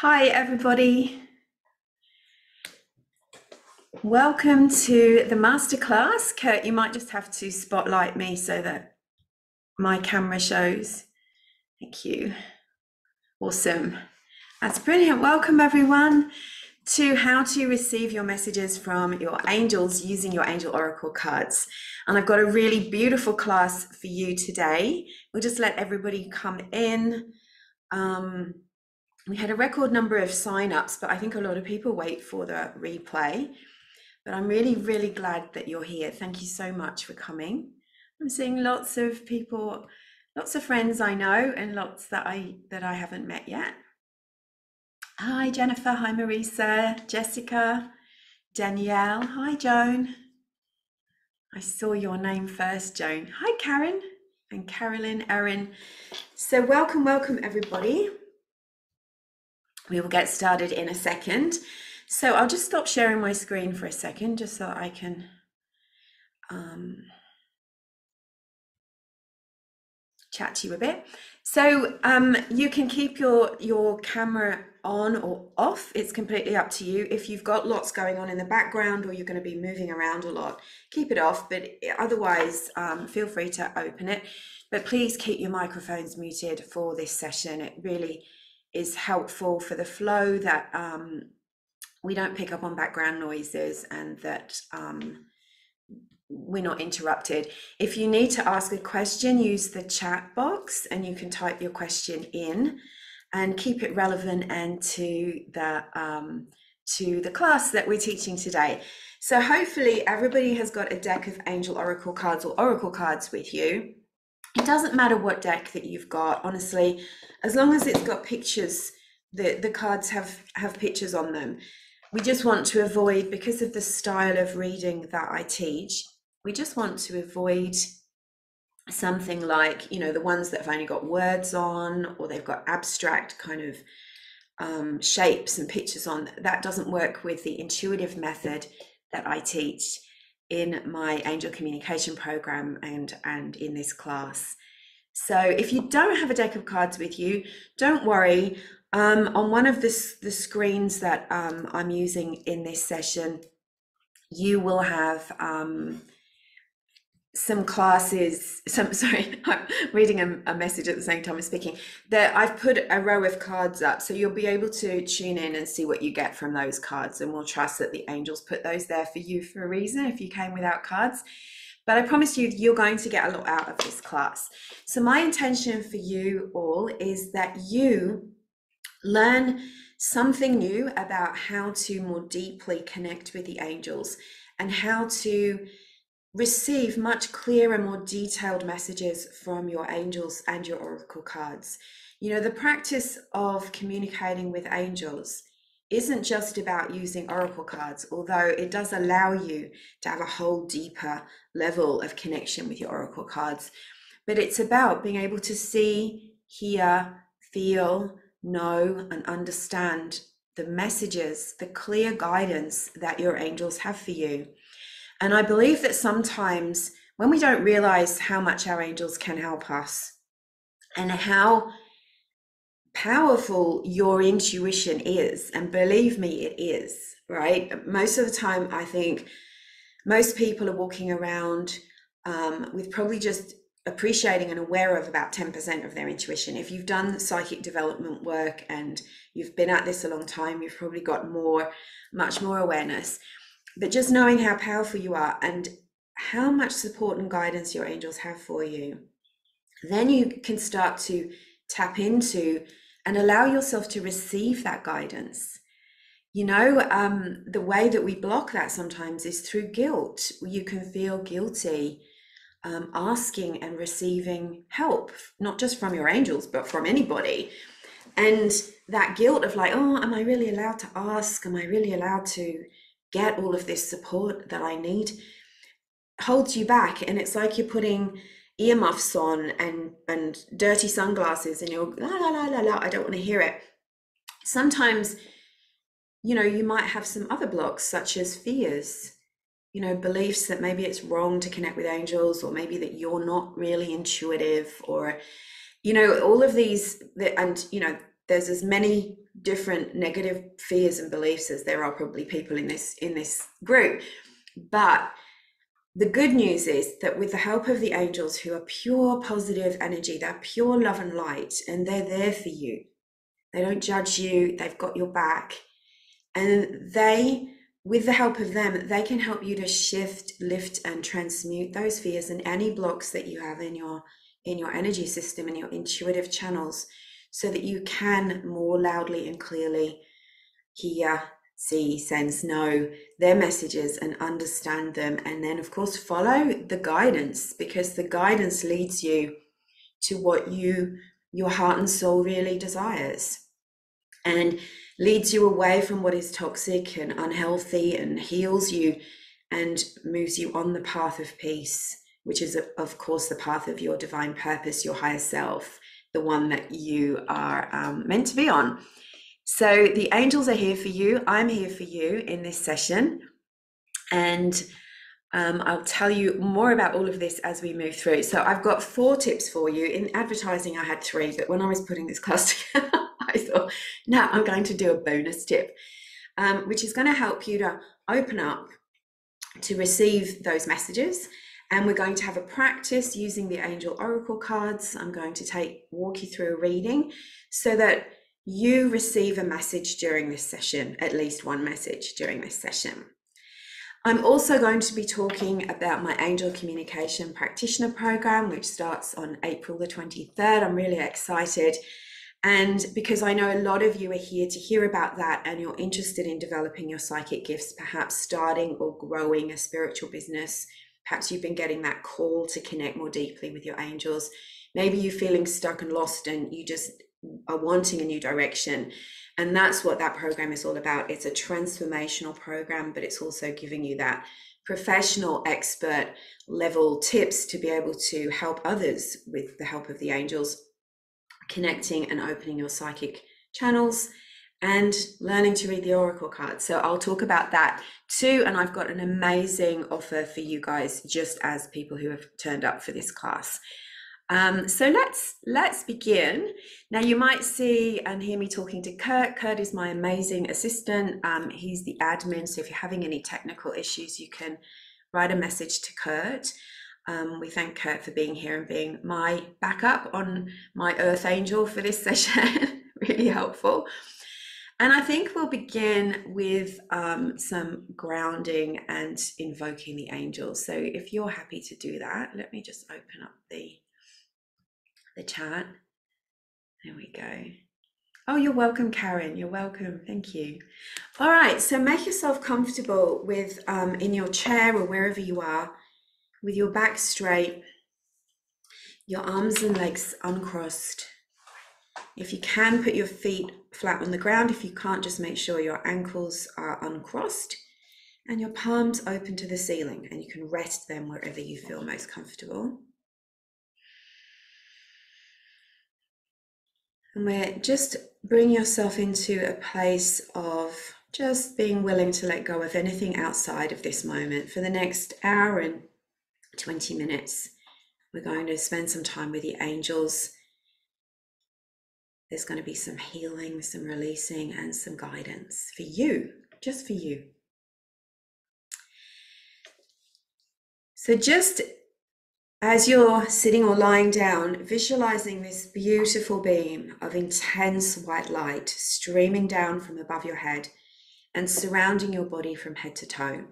Hi, everybody. Welcome to the masterclass. Kurt, you might just have to spotlight me so that my camera shows. Thank you. Awesome. That's brilliant. Welcome, everyone, to how to receive your messages from your angels using your angel oracle cards. And I've got a really beautiful class for you today. We'll just let everybody come in. Um, we had a record number of sign-ups, but I think a lot of people wait for the replay. But I'm really, really glad that you're here. Thank you so much for coming. I'm seeing lots of people, lots of friends I know, and lots that I that I haven't met yet. Hi, Jennifer. Hi, Marisa, Jessica, Danielle. Hi, Joan. I saw your name first, Joan. Hi, Karen and Carolyn, Erin. So, welcome, welcome, everybody. We will get started in a second. So I'll just stop sharing my screen for a second just so I can um, chat to you a bit. So um, you can keep your, your camera on or off. It's completely up to you. If you've got lots going on in the background or you're going to be moving around a lot, keep it off. But otherwise, um, feel free to open it. But please keep your microphones muted for this session. It really is helpful for the flow that um, we don't pick up on background noises and that um, we're not interrupted. If you need to ask a question, use the chat box and you can type your question in and keep it relevant and to the um, to the class that we're teaching today. So hopefully everybody has got a deck of angel oracle cards or oracle cards with you. It doesn't matter what deck that you've got, honestly, as long as it's got pictures, the, the cards have, have pictures on them. We just want to avoid, because of the style of reading that I teach, we just want to avoid something like, you know, the ones that have only got words on or they've got abstract kind of um, shapes and pictures on. That doesn't work with the intuitive method that I teach in my angel communication program and and in this class so if you don't have a deck of cards with you don't worry um, on one of the, the screens that um, i'm using in this session you will have um, some classes some sorry i'm reading a, a, message at the same time as speaking that i've put a row of cards up. So you'll be able to tune in and see what you get from those cards and we'll trust that the angels put those there for you for a reason if you came without cards. But i promise you you're going to get a lot out of this class. So my intention for you all is that you learn something new about how to more deeply connect with the angels and how to receive much clearer, more detailed messages from your angels and your oracle cards. You know, the practice of communicating with angels isn't just about using oracle cards, although it does allow you to have a whole deeper level of connection with your oracle cards. But it's about being able to see, hear, feel, know, and understand the messages, the clear guidance that your angels have for you. And I believe that sometimes when we don't realize how much our angels can help us and how powerful your intuition is, and believe me, it is, right? Most of the time, I think most people are walking around um, with probably just appreciating and aware of about 10% of their intuition. If you've done psychic development work and you've been at this a long time, you've probably got more, much more awareness. But just knowing how powerful you are and how much support and guidance your angels have for you, then you can start to tap into and allow yourself to receive that guidance. You know, um, the way that we block that sometimes is through guilt. You can feel guilty um, asking and receiving help, not just from your angels, but from anybody. And that guilt of like, oh, am I really allowed to ask? Am I really allowed to get all of this support that I need holds you back. And it's like you're putting earmuffs on and, and dirty sunglasses and you're la la la la la, I don't want to hear it. Sometimes, you know, you might have some other blocks such as fears. you know, beliefs that maybe it's wrong to connect with angels, or maybe that you're not really intuitive, or, you know, all of these, and, you know, there's as many different negative fears and beliefs as there are probably people in this in this group. But the good news is that with the help of the angels who are pure positive energy they're pure love and light and they're there for you. They don't judge you they've got your back. And they with the help of them they can help you to shift lift and transmute those fears and any blocks that you have in your in your energy system and your intuitive channels so that you can more loudly and clearly hear, see, sense, know their messages and understand them. And then, of course, follow the guidance because the guidance leads you to what you, your heart and soul really desires and leads you away from what is toxic and unhealthy and heals you and moves you on the path of peace, which is, of course, the path of your divine purpose, your higher self the one that you are um, meant to be on. So the angels are here for you. I'm here for you in this session. And um, I'll tell you more about all of this as we move through. So I've got four tips for you. In advertising, I had three, but when I was putting this class together, I thought, now I'm going to do a bonus tip, um, which is going to help you to open up to receive those messages and we're going to have a practice using the angel oracle cards. I'm going to take walk you through a reading so that you receive a message during this session, at least one message during this session. I'm also going to be talking about my angel communication practitioner program, which starts on April the 23rd. I'm really excited. And because I know a lot of you are here to hear about that and you're interested in developing your psychic gifts, perhaps starting or growing a spiritual business Perhaps you've been getting that call to connect more deeply with your angels. Maybe you're feeling stuck and lost and you just are wanting a new direction. And that's what that program is all about. It's a transformational program, but it's also giving you that professional expert level tips to be able to help others with the help of the angels, connecting and opening your psychic channels and learning to read the oracle cards. So I'll talk about that too. And I've got an amazing offer for you guys, just as people who have turned up for this class. Um, so let's let's begin. Now you might see and hear me talking to Kurt. Kurt is my amazing assistant. Um, he's the admin. So if you're having any technical issues, you can write a message to Kurt. Um, we thank Kurt for being here and being my backup on my Earth Angel for this session. really helpful. And I think we'll begin with um, some grounding and invoking the angels. So if you're happy to do that, let me just open up the the chat. There we go. Oh, you're welcome, Karen. You're welcome. Thank you. All right. So make yourself comfortable with um, in your chair or wherever you are, with your back straight, your arms and legs uncrossed. If you can, put your feet flat on the ground. If you can't, just make sure your ankles are uncrossed and your palms open to the ceiling, and you can rest them wherever you feel most comfortable. And we're just bring yourself into a place of just being willing to let go of anything outside of this moment for the next hour and 20 minutes. We're going to spend some time with the angels there's going to be some healing, some releasing, and some guidance for you, just for you. So, just as you're sitting or lying down, visualizing this beautiful beam of intense white light streaming down from above your head and surrounding your body from head to toe.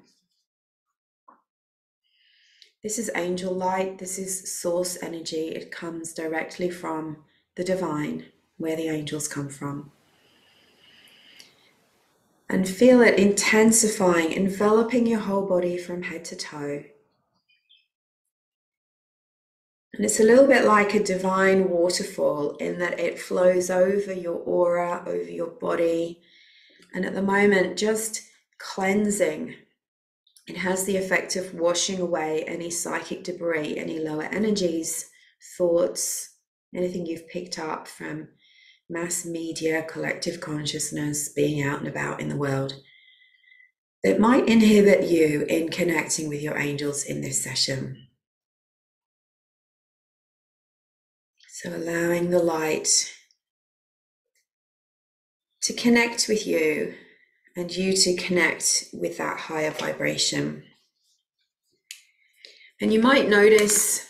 This is angel light, this is source energy. It comes directly from the divine where the angels come from. And feel it intensifying, enveloping your whole body from head to toe. And it's a little bit like a divine waterfall in that it flows over your aura, over your body. And at the moment, just cleansing. It has the effect of washing away any psychic debris, any lower energies, thoughts, anything you've picked up from mass media, collective consciousness, being out and about in the world. that might inhibit you in connecting with your angels in this session. So, allowing the light to connect with you and you to connect with that higher vibration. And you might notice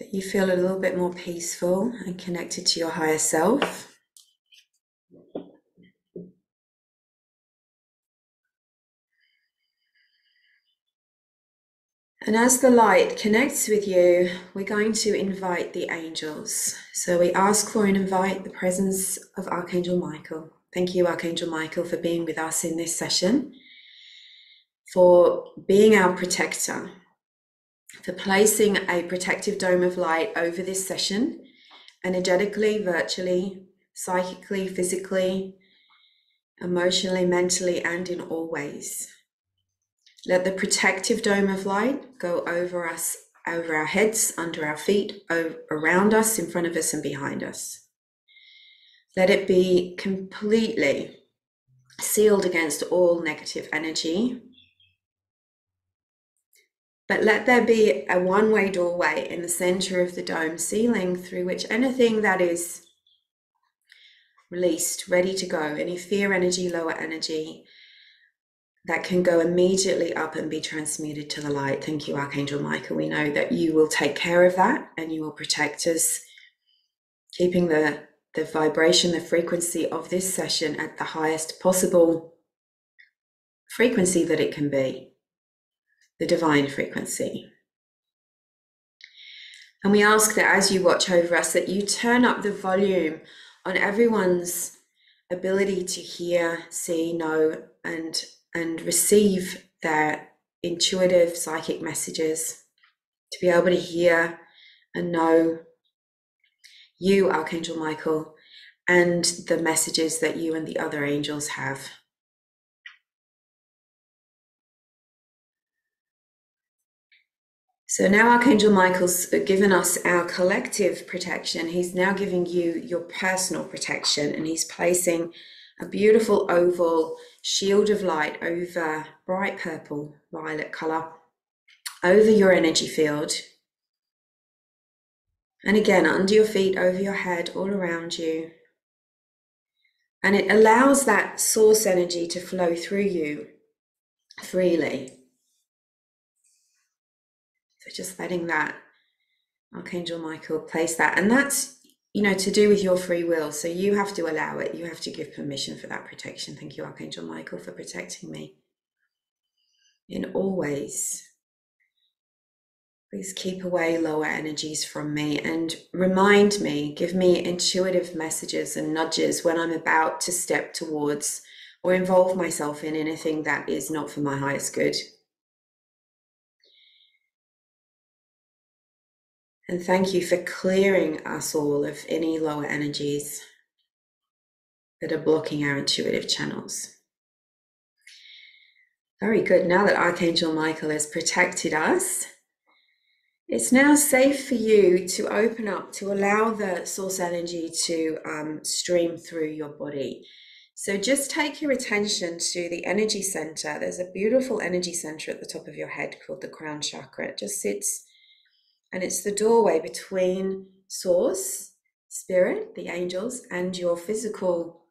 that you feel a little bit more peaceful and connected to your higher self. And as the light connects with you, we're going to invite the angels. So we ask for and invite the presence of Archangel Michael. Thank you, Archangel Michael, for being with us in this session, for being our protector, for placing a protective dome of light over this session, energetically, virtually, psychically, physically, emotionally, mentally, and in all ways. Let the protective dome of light go over us, over our heads, under our feet, over, around us, in front of us, and behind us. Let it be completely sealed against all negative energy. But let there be a one way doorway in the center of the dome ceiling through which anything that is released, ready to go, any fear energy, lower energy, that can go immediately up and be transmuted to the light. Thank you, Archangel Michael. We know that you will take care of that and you will protect us, keeping the, the vibration, the frequency of this session at the highest possible frequency that it can be, the divine frequency. And we ask that as you watch over us, that you turn up the volume on everyone's ability to hear, see, know, and and receive their intuitive psychic messages, to be able to hear and know you, Archangel Michael, and the messages that you and the other angels have. So now Archangel Michael's given us our collective protection. He's now giving you your personal protection and he's placing a beautiful oval shield of light over bright purple, violet color, over your energy field. And again, under your feet, over your head, all around you. And it allows that source energy to flow through you freely. Just letting that Archangel Michael place that. And that's you know, to do with your free will. So you have to allow it. You have to give permission for that protection. Thank you, Archangel Michael, for protecting me in all ways. Please keep away lower energies from me and remind me, give me intuitive messages and nudges when I'm about to step towards or involve myself in anything that is not for my highest good. And thank you for clearing us all of any lower energies that are blocking our intuitive channels. Very good. Now that Archangel Michael has protected us, it's now safe for you to open up, to allow the source energy to um, stream through your body. So just take your attention to the energy center. There's a beautiful energy center at the top of your head called the crown chakra. It just sits and it's the doorway between source, spirit, the angels, and your physical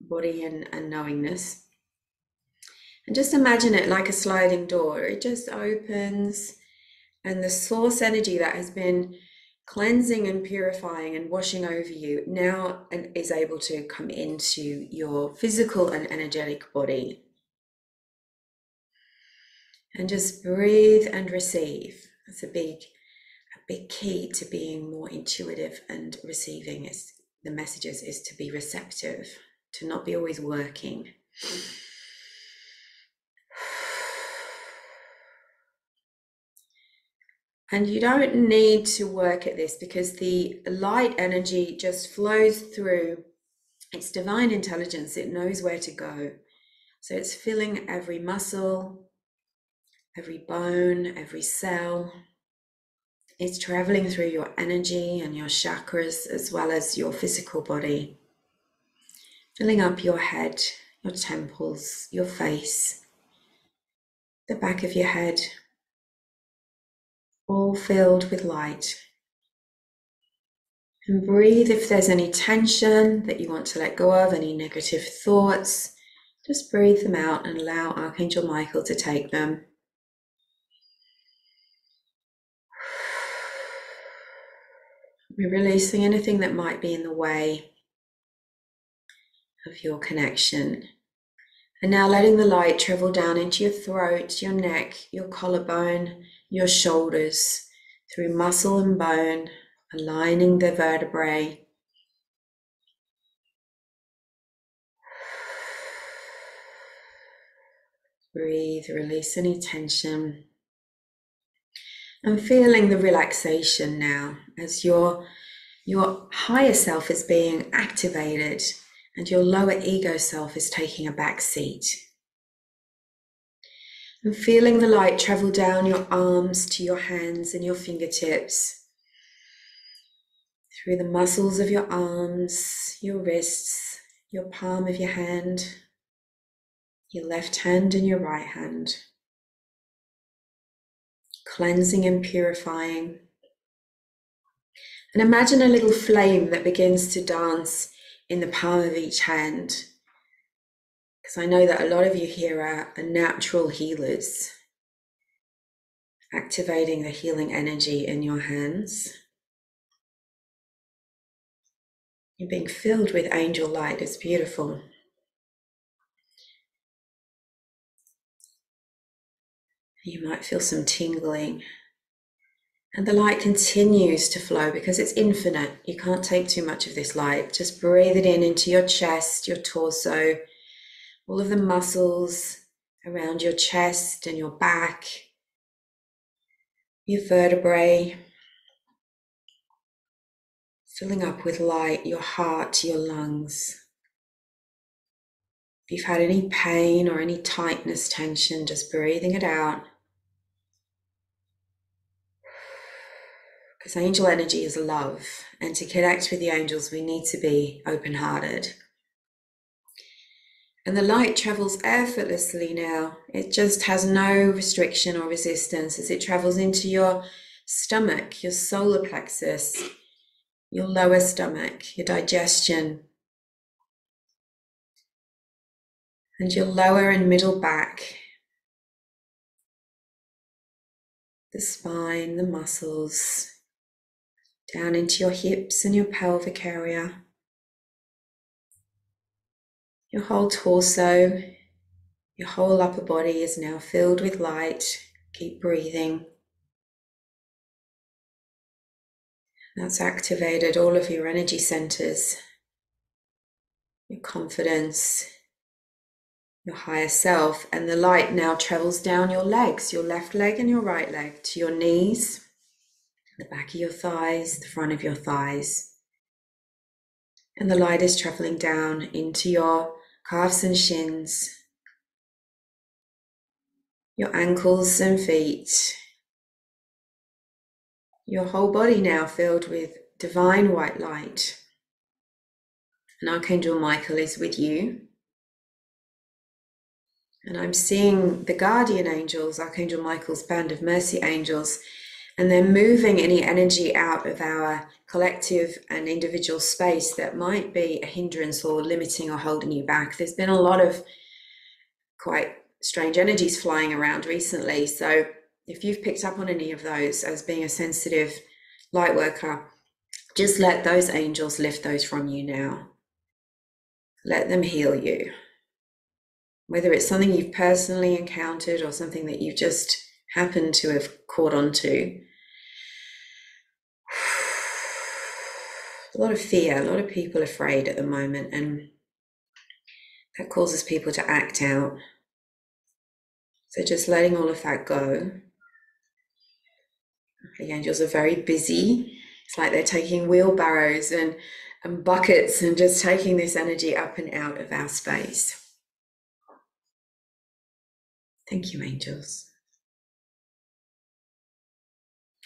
body and, and knowingness. And just imagine it like a sliding door. It just opens, and the source energy that has been cleansing and purifying and washing over you now is able to come into your physical and energetic body. And just breathe and receive. That's a big, a big key to being more intuitive and receiving is the messages is to be receptive, to not be always working. And you don't need to work at this because the light energy just flows through. It's divine intelligence, it knows where to go. So it's filling every muscle, every bone, every cell. It's traveling through your energy and your chakras as well as your physical body, filling up your head, your temples, your face, the back of your head, all filled with light. And breathe if there's any tension that you want to let go of, any negative thoughts, just breathe them out and allow Archangel Michael to take them. We're releasing anything that might be in the way of your connection. And now letting the light travel down into your throat, your neck, your collarbone, your shoulders, through muscle and bone, aligning the vertebrae. Breathe, release any tension. And feeling the relaxation now as your, your higher self is being activated and your lower ego self is taking a back seat. And feeling the light travel down your arms to your hands and your fingertips, through the muscles of your arms, your wrists, your palm of your hand, your left hand and your right hand, cleansing and purifying. And imagine a little flame that begins to dance in the palm of each hand. Because I know that a lot of you here are, are natural healers, activating the healing energy in your hands. You're being filled with angel light. It's beautiful. You might feel some tingling. And the light continues to flow because it's infinite. You can't take too much of this light. Just breathe it in into your chest, your torso, all of the muscles around your chest and your back, your vertebrae, filling up with light your heart, your lungs. If you've had any pain or any tightness, tension, just breathing it out. Because angel energy is love, and to connect with the angels, we need to be open hearted. And the light travels effortlessly now. It just has no restriction or resistance as it travels into your stomach, your solar plexus, your lower stomach, your digestion, and your lower and middle back, the spine, the muscles, down into your hips and your pelvic area, your whole torso, your whole upper body is now filled with light. Keep breathing. That's activated all of your energy centers, your confidence, your higher self, and the light now travels down your legs, your left leg and your right leg, to your knees, the back of your thighs, the front of your thighs. And the light is traveling down into your calves and shins, your ankles and feet, your whole body now filled with divine white light. And Archangel Michael is with you. And I'm seeing the guardian angels, Archangel Michael's band of mercy angels, and they're moving any energy out of our collective and individual space that might be a hindrance or limiting or holding you back. There's been a lot of quite strange energies flying around recently. So if you've picked up on any of those as being a sensitive light worker, just let those angels lift those from you now. Let them heal you. Whether it's something you've personally encountered or something that you've just happened to have caught on to, a lot of fear, a lot of people afraid at the moment, and that causes people to act out. So just letting all of that go. The angels are very busy. It's like they're taking wheelbarrows and, and buckets and just taking this energy up and out of our space. Thank you, angels.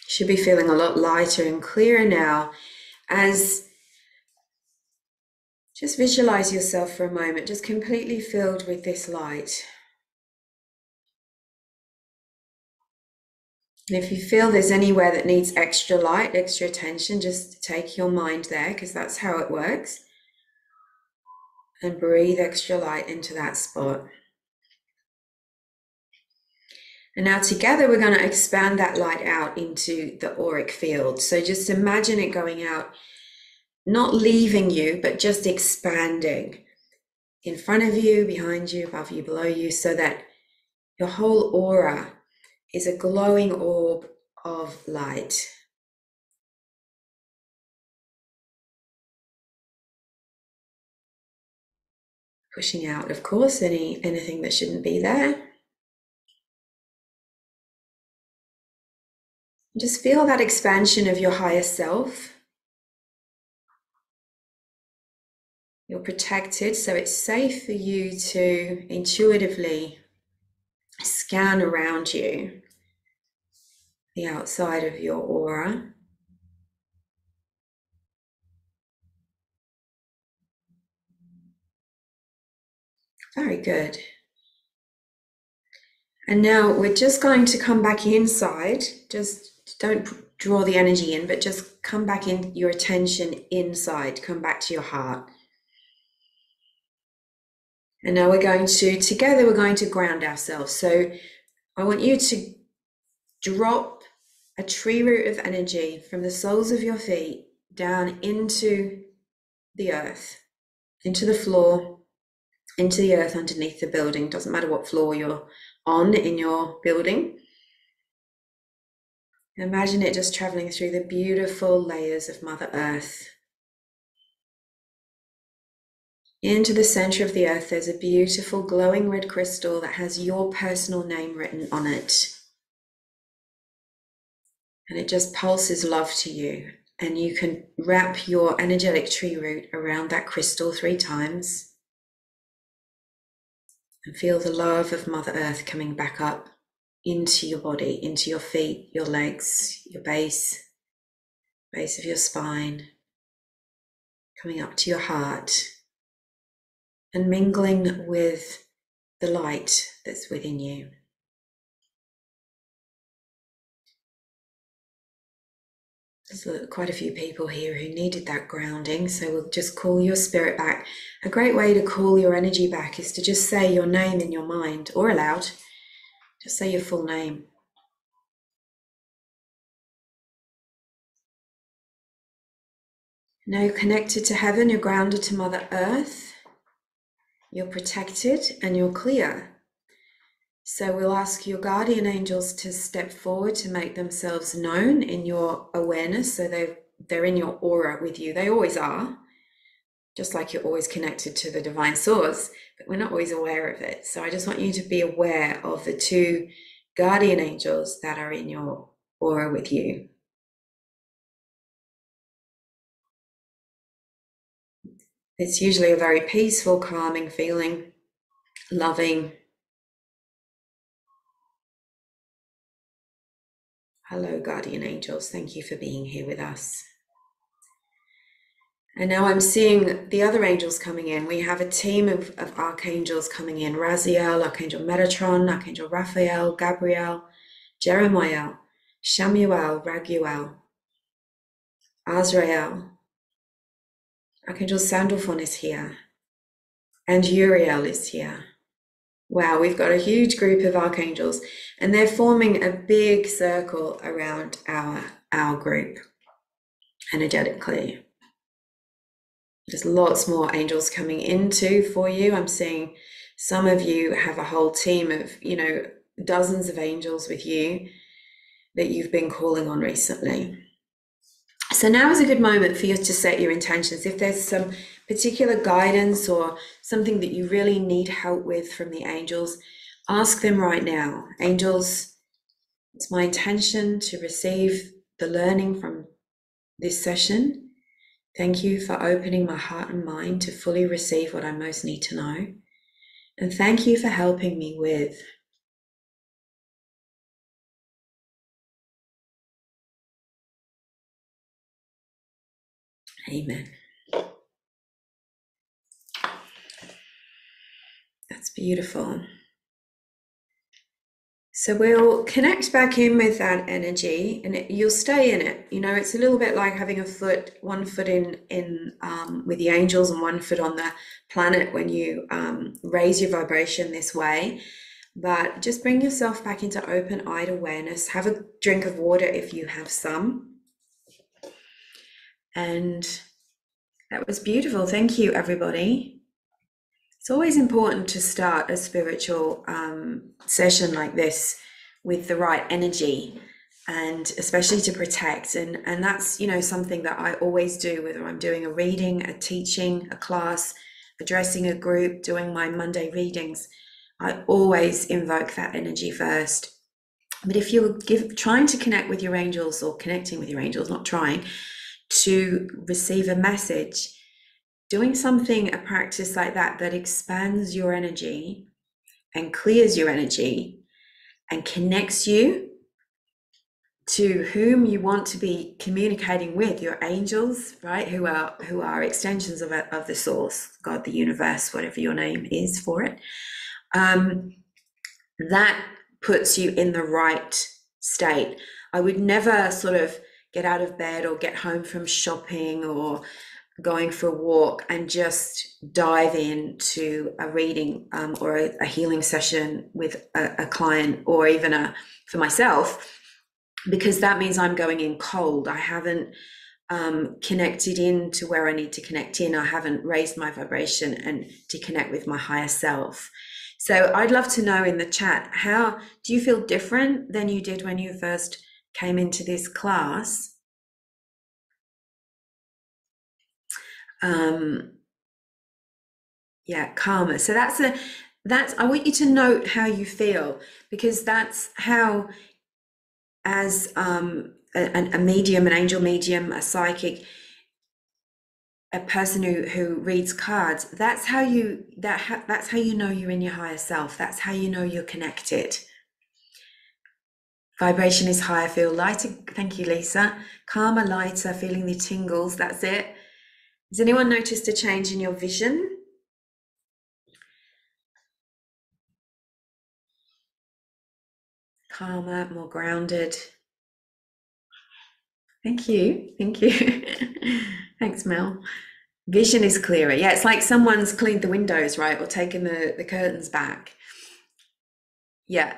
Should be feeling a lot lighter and clearer now as Just visualize yourself for a moment, just completely filled with this light. And if you feel there's anywhere that needs extra light, extra attention, just take your mind there because that's how it works. And breathe extra light into that spot. And now together we're going to expand that light out into the auric field. So just imagine it going out, not leaving you, but just expanding in front of you, behind you, above you, below you, so that your whole aura is a glowing orb of light. Pushing out, of course, any anything that shouldn't be there. Just feel that expansion of your higher self. You're protected, so it's safe for you to intuitively scan around you the outside of your aura. Very good. And now we're just going to come back inside. Just don't draw the energy in, but just come back in your attention inside. Come back to your heart. And now we're going to, together, we're going to ground ourselves. So I want you to drop a tree root of energy from the soles of your feet down into the earth, into the floor, into the earth underneath the building. Doesn't matter what floor you're on in your building. Imagine it just traveling through the beautiful layers of Mother Earth. Into the center of the earth, there's a beautiful glowing red crystal that has your personal name written on it. And it just pulses love to you. And you can wrap your energetic tree root around that crystal three times and feel the love of Mother Earth coming back up into your body, into your feet, your legs, your base, base of your spine, coming up to your heart and mingling with the light that's within you. There's quite a few people here who needed that grounding, so we'll just call your spirit back. A great way to call your energy back is to just say your name in your mind or aloud. Just say your full name. Now you're connected to heaven, you're grounded to Mother Earth, you're protected, and you're clear. So we'll ask your guardian angels to step forward to make themselves known in your awareness. So they they're in your aura with you. They always are, just like you're always connected to the divine source, but we're not always aware of it. So I just want you to be aware of the two guardian angels that are in your aura with you. It's usually a very peaceful, calming feeling, loving, Hello, guardian angels. Thank you for being here with us. And now I'm seeing the other angels coming in. We have a team of, of archangels coming in Raziel, Archangel Metatron, Archangel Raphael, Gabriel, Jeremiah, Chamuel, Raguel, Azrael. Archangel Sandalphon is here. And Uriel is here. Wow, we've got a huge group of archangels, and they're forming a big circle around our our group energetically. There's lots more angels coming into for you. I'm seeing some of you have a whole team of, you know, dozens of angels with you that you've been calling on recently. So now is a good moment for you to set your intentions. If there's some particular guidance or something that you really need help with from the angels, ask them right now. Angels, it's my intention to receive the learning from this session. Thank you for opening my heart and mind to fully receive what I most need to know. And thank you for helping me with Amen. That's beautiful. So we'll connect back in with that energy, and it, you'll stay in it. You know, it's a little bit like having a foot, one foot in in um, with the angels, and one foot on the planet when you um, raise your vibration this way. But just bring yourself back into open-eyed awareness. Have a drink of water if you have some, and that was beautiful. Thank you, everybody. It's always important to start a spiritual um, session like this with the right energy and especially to protect. And and that's you know something that I always do whether I'm doing a reading a teaching a class addressing a group doing my Monday readings I always invoke that energy first. But if you're give, trying to connect with your angels or connecting with your angels not trying to receive a message doing something, a practice like that, that expands your energy and clears your energy and connects you to whom you want to be communicating with your angels right who are who are extensions of, of the source god the universe whatever your name is for it um, that puts you in the right state. I would never sort of get out of bed or get home from shopping or going for a walk and just dive into a reading um, or a, a, healing session with a, a, client or even a for myself because that means i'm going in cold. I haven't um, connected in to where i need to connect in. I haven't raised my vibration and to connect with my higher self. So i'd love to know in the chat how do you feel different than you did when you first came into this class um yeah calmer so that's a that's i want you to note how you feel because that's how as um a, a medium an angel medium a psychic a person who who reads cards that's how you that ha, that's how you know you're in your higher self. That's how you know you're connected. Vibration is higher feel lighter. Thank you Lisa. Calmer lighter feeling the tingles. That's it has anyone noticed a change in your vision? Calmer, more grounded. Thank you. Thank you. Thanks, Mel. Vision is clearer. Yeah, it's like someone's cleaned the windows, right? Or taken the, the curtains back. Yeah.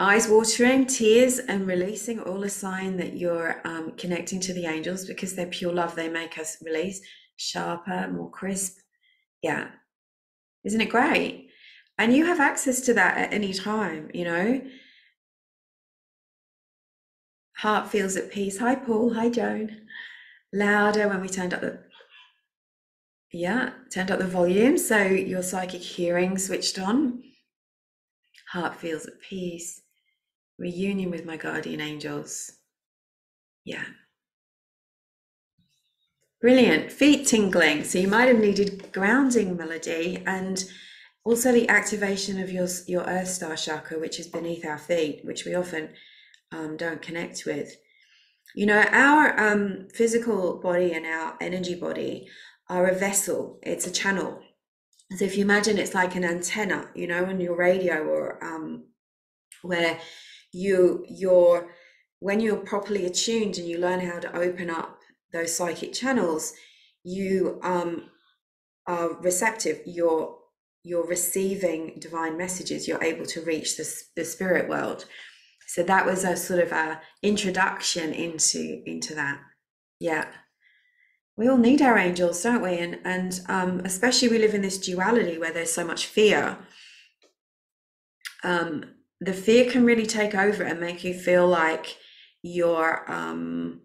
Eyes watering, tears, and releasing all a sign that you're um, connecting to the angels because they're pure love. They make us release sharper, more crisp. Yeah. Isn't it great? And you have access to that at any time, you know? Heart feels at peace. Hi, Paul. Hi, Joan. Louder when we turned up the yeah, turned up the volume so your psychic hearing switched on. Heart feels at peace. Reunion with my guardian angels. Yeah. Brilliant. Feet tingling. So you might have needed grounding Melody and also the activation of your, your earth star chakra, which is beneath our feet, which we often um, don't connect with. You know, our um, physical body and our energy body are a vessel, it's a channel. So if you imagine it's like an antenna, you know, on your radio or um, where you you're when you're properly attuned and you learn how to open up those psychic channels, you um, are receptive. You're you're receiving divine messages. You're able to reach the, the spirit world. So that was a sort of a introduction into into that. Yeah, we all need our angels, don't we? And and um, especially we live in this duality where there's so much fear. Um, the fear can really take over and make you feel like you're um,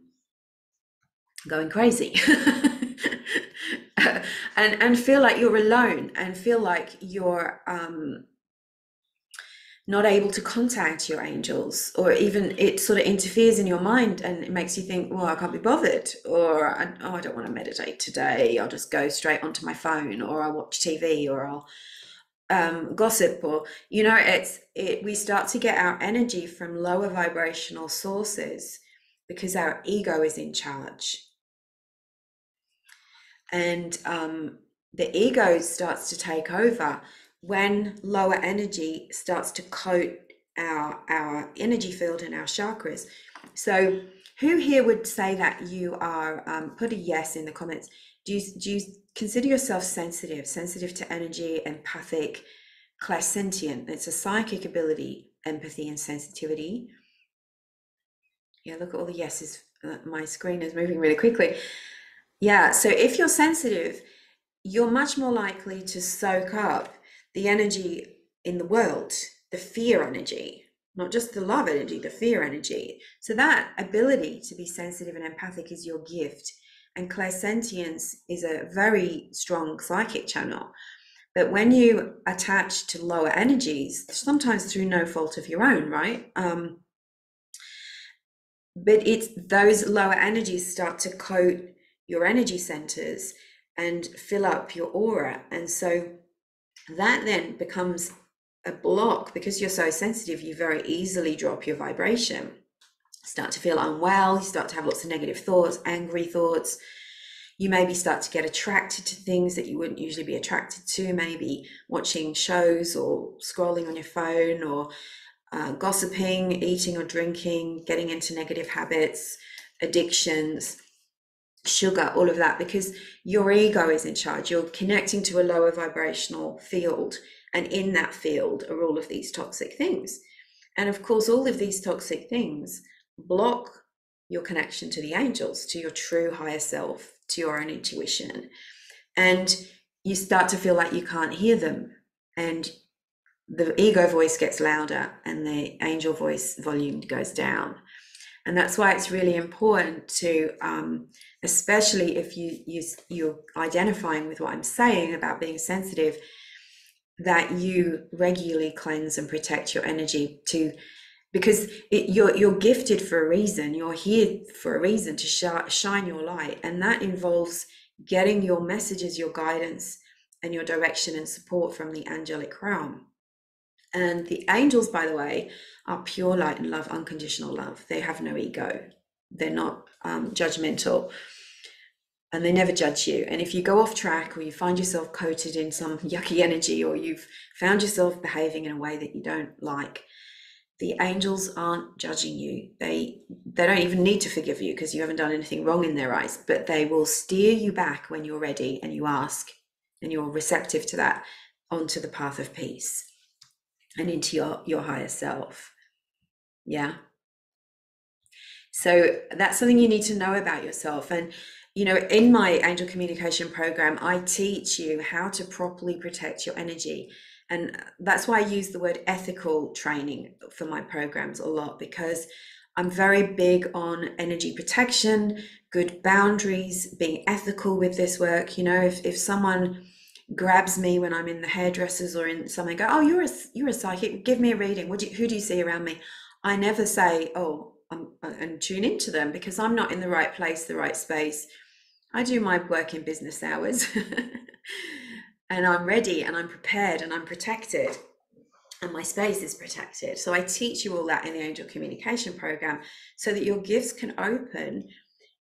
going crazy. And and feel like you're alone and feel like you're um not able to contact your angels or even it sort of interferes in your mind and it makes you think well i can't be bothered or oh i don't want to meditate today. I'll just go straight onto my phone or i'll watch tv or i'll um, gossip or you know it's it we start to get our energy from lower vibrational sources because our ego is in charge and um, the ego starts to take over when lower energy starts to coat our our energy field and our chakras. So who here would say that you are um, put a yes in the comments do you do you consider yourself sensitive sensitive to energy empathic clairsentient it's a psychic ability empathy and sensitivity yeah look at all the yeses uh, my screen is moving really quickly yeah so if you're sensitive you're much more likely to soak up the energy in the world the fear energy not just the love energy, the fear energy. So that ability to be sensitive and empathic is your gift. And clairsentience is a very strong psychic channel. But when you attach to lower energies, sometimes through no fault of your own, right? Um, but it's those lower energies start to coat your energy centers and fill up your aura. And so that then becomes a block because you're so sensitive you very easily drop your vibration start to feel unwell you start to have lots of negative thoughts angry thoughts you maybe start to get attracted to things that you wouldn't usually be attracted to maybe watching shows or scrolling on your phone or uh, gossiping eating or drinking getting into negative habits addictions sugar all of that because your ego is in charge you're connecting to a lower vibrational field and in that field are all of these toxic things. And of course, all of these toxic things block your connection to the angels, to your true higher self, to your own intuition. And you start to feel like you can't hear them. And the ego voice gets louder and the angel voice volume goes down. And that's why it's really important to, um, especially if you, you you're identifying with what I'm saying about being sensitive, that you regularly cleanse and protect your energy to because it, you're you're gifted for a reason. You're here for a reason to sh- shine your light. And that involves getting your messages your guidance and your direction and support from the angelic realm. And the angels by the way are pure light and love unconditional love. They have no ego. They're not um, judgmental. And they never judge you. And if you go off track or you find yourself coated in some yucky energy or you've found yourself behaving in a way that you don't like, the angels aren't judging you. They they don't even need to forgive you because you haven't done anything wrong in their eyes, but they will steer you back when you're ready and you ask and you're receptive to that onto the path of peace and into your your higher self. Yeah. So that's something you need to know about yourself and you know, in my angel communication program, I teach you how to properly protect your energy. And that's why I use the word ethical training for my programs a lot because I'm very big on energy protection, good boundaries, being ethical with this work. You know, if, if someone grabs me when I'm in the hairdressers or in something, go, oh, you're a you're a psychic. Give me a reading. Do you, who do you see around me? I never say, oh, I'm, and tune into them because I'm not in the right place, the right space. I do my work in business hours and I'm ready and I'm prepared and I'm protected and my space is protected. So I teach you all that in the angel communication program so that your gifts can open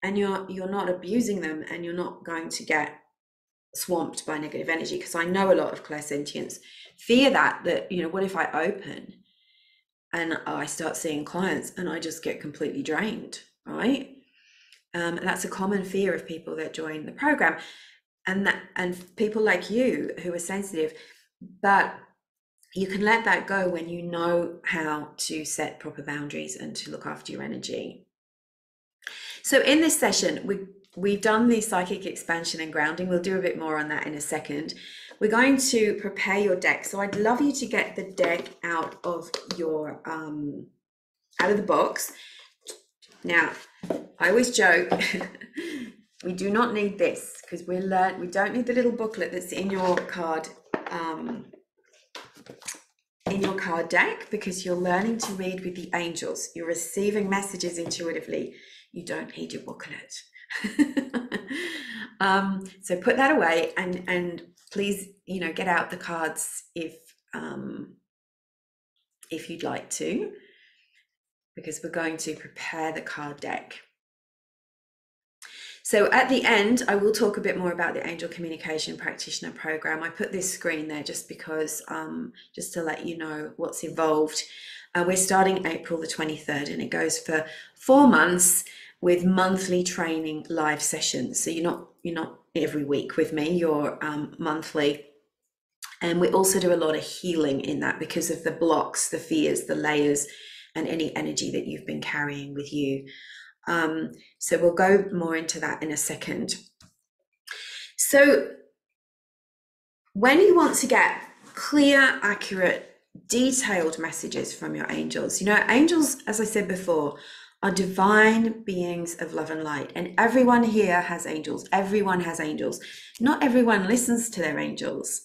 and you're you're not abusing them and you're not going to get swamped by negative energy because I know a lot of clairsentients fear that that you know what if I open and I start seeing clients and I just get completely drained, right? Um, that's a common fear of people that join the program, and that and people like you who are sensitive, but you can let that go when you know how to set proper boundaries and to look after your energy. So in this session, we we've done the psychic expansion and grounding. We'll do a bit more on that in a second. We're going to prepare your deck. So I'd love you to get the deck out of your um, out of the box. Now, I always joke, we do not need this because we learn we don't need the little booklet that's in your card um, in your card deck because you're learning to read with the angels. You're receiving messages intuitively. You don't need your booklet. um, so put that away and and please, you know, get out the cards if um, if you'd like to because we're going to prepare the card deck. So at the end, I will talk a bit more about the Angel Communication Practitioner Program. I put this screen there just because, um, just to let you know what's involved. Uh, we're starting April the 23rd and it goes for four months with monthly training live sessions. So you're not you're not every week with me, you're um, monthly. And we also do a lot of healing in that because of the blocks, the fears, the layers, and any energy that you've been carrying with you. Um, so we'll go more into that in a second. So when you want to get clear, accurate, detailed messages from your angels, you know, angels, as I said before, are divine beings of love and light. And everyone here has angels. Everyone has angels. Not everyone listens to their angels.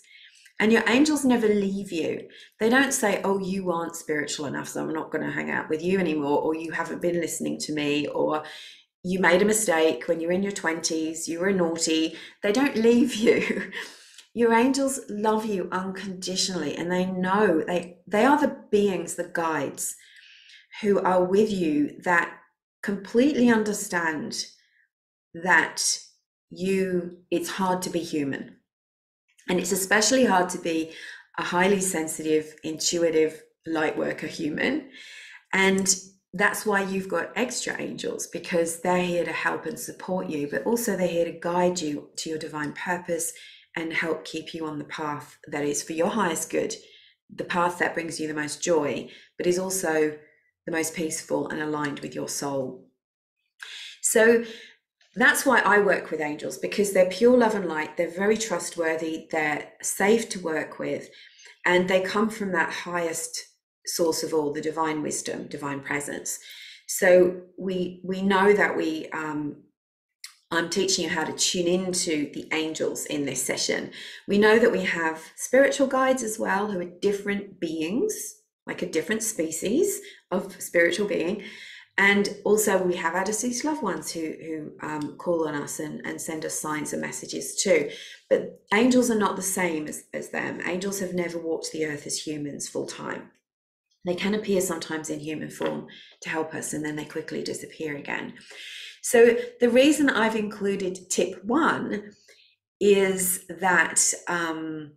And your angels never leave you. They don't say, Oh, you aren't spiritual enough, so I'm not going to hang out with you anymore, or you haven't been listening to me, or you made a mistake when you're in your 20s, you were naughty. They don't leave you. Your angels love you unconditionally and they know they they are the beings, the guides who are with you that completely understand that you it's hard to be human and it's especially hard to be a highly sensitive intuitive light worker human and that's why you've got extra angels because they're here to help and support you but also they're here to guide you to your divine purpose and help keep you on the path that is for your highest good the path that brings you the most joy but is also the most peaceful and aligned with your soul. So that's why I work with angels because they're pure love and light. They're very trustworthy. They're safe to work with. And they come from that highest source of all, the divine wisdom, divine presence. So we we know that we um, I'm teaching you how to tune into the angels in this session. We know that we have spiritual guides as well, who are different beings like a different species of spiritual being. And also, we have our deceased loved ones who, who um, call on us and, and send us signs and messages too. But angels are not the same as, as them. Angels have never walked the earth as humans full time. They can appear sometimes in human form to help us, and then they quickly disappear again. So, the reason I've included tip one is that um,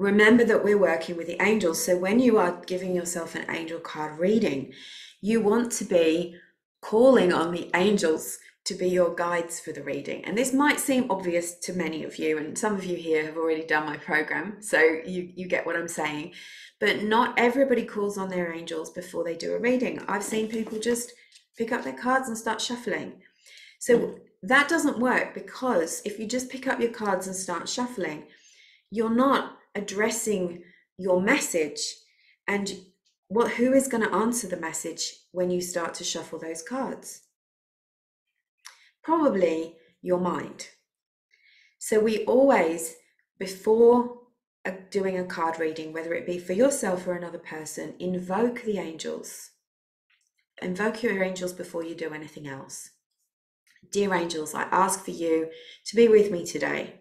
remember that we're working with the angels. So when you are giving yourself an angel card reading, you want to be calling on the angels to be your guides for the reading. And this might seem obvious to many of you, and some of you here have already done my program, so you, you get what I'm saying. But not everybody calls on their angels before they do a reading. I've seen people just pick up their cards and start shuffling. So that doesn't work because if you just pick up your cards and start shuffling, you're not addressing your message and what who is going to answer the message when you start to shuffle those cards? Probably your mind. So we always before doing a card reading whether it be for yourself or another person invoke the angels. Invoke your angels before you do anything else. Dear angels i ask for you to be with me today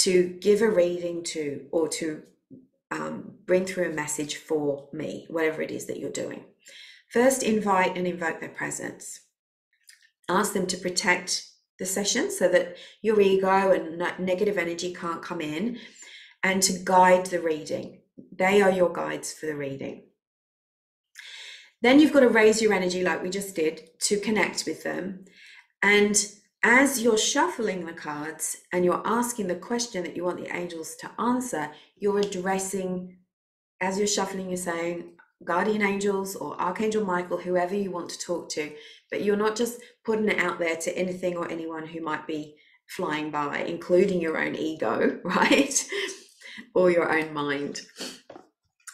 to give a reading to or to um, bring through a message for me, whatever it is that you're doing. First, invite and invoke their presence. Ask them to protect the session so that your ego and negative energy can't come in and to guide the reading. They are your guides for the reading. Then you've got to raise your energy, like we just did, to connect with them and as you're shuffling the cards and you're asking the question that you want the angels to answer, you're addressing, as you're shuffling, you're saying, guardian angels or archangel michael whoever you want to talk to but you're not just putting it out there to anything or anyone who might be flying by including your own ego right? Or your own mind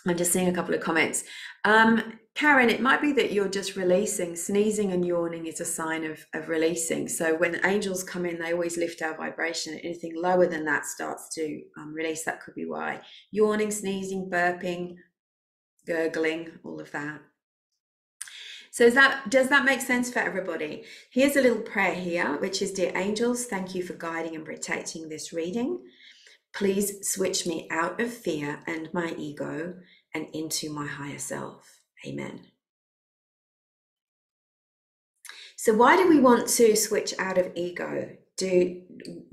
i'm just seeing a couple of comments um, Karen, it might be that you're just releasing. Sneezing and yawning is a sign of, of releasing. So when angels come in, they always lift our vibration. Anything lower than that starts to um, release. That could be why. Yawning, sneezing, burping, gurgling, all of that. So that does that make sense for everybody? Here's a little prayer here, which is Dear angels, thank you for guiding and protecting this reading. Please switch me out of fear and my ego and into my higher self. Amen. So why do we want to switch out of ego? Do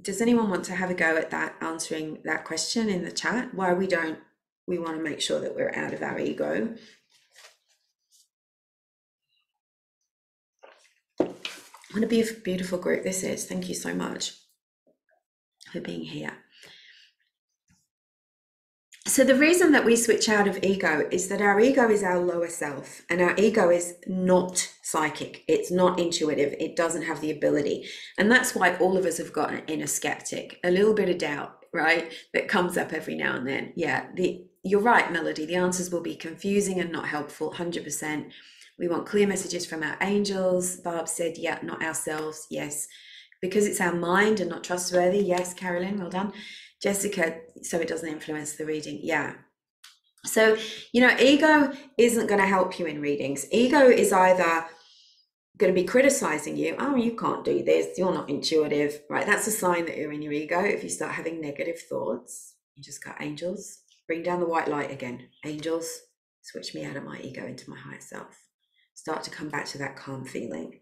does anyone want to have a go at that answering that question in the chat? Why we don't we want to make sure that we're out of our ego? What a beautiful group this is. Thank you so much for being here. So, the reason that we switch out of ego is that our ego is our lower self, and our ego is not psychic. It's not intuitive. It doesn't have the ability. And that's why all of us have got an inner skeptic, a little bit of doubt, right? That comes up every now and then. Yeah, the, you're right, Melody. The answers will be confusing and not helpful, 100%. We want clear messages from our angels. Barb said, yeah, not ourselves. Yes. Because it's our mind and not trustworthy. Yes, Carolyn, well done. Jessica, so it doesn't influence the reading. Yeah. So, you know, ego isn't going to help you in readings. Ego is either going to be criticizing you. Oh, you can't do this. You're not intuitive, right? That's a sign that you're in your ego. If you start having negative thoughts, you just got angels. Bring down the white light again. Angels, switch me out of my ego into my higher self. Start to come back to that calm feeling.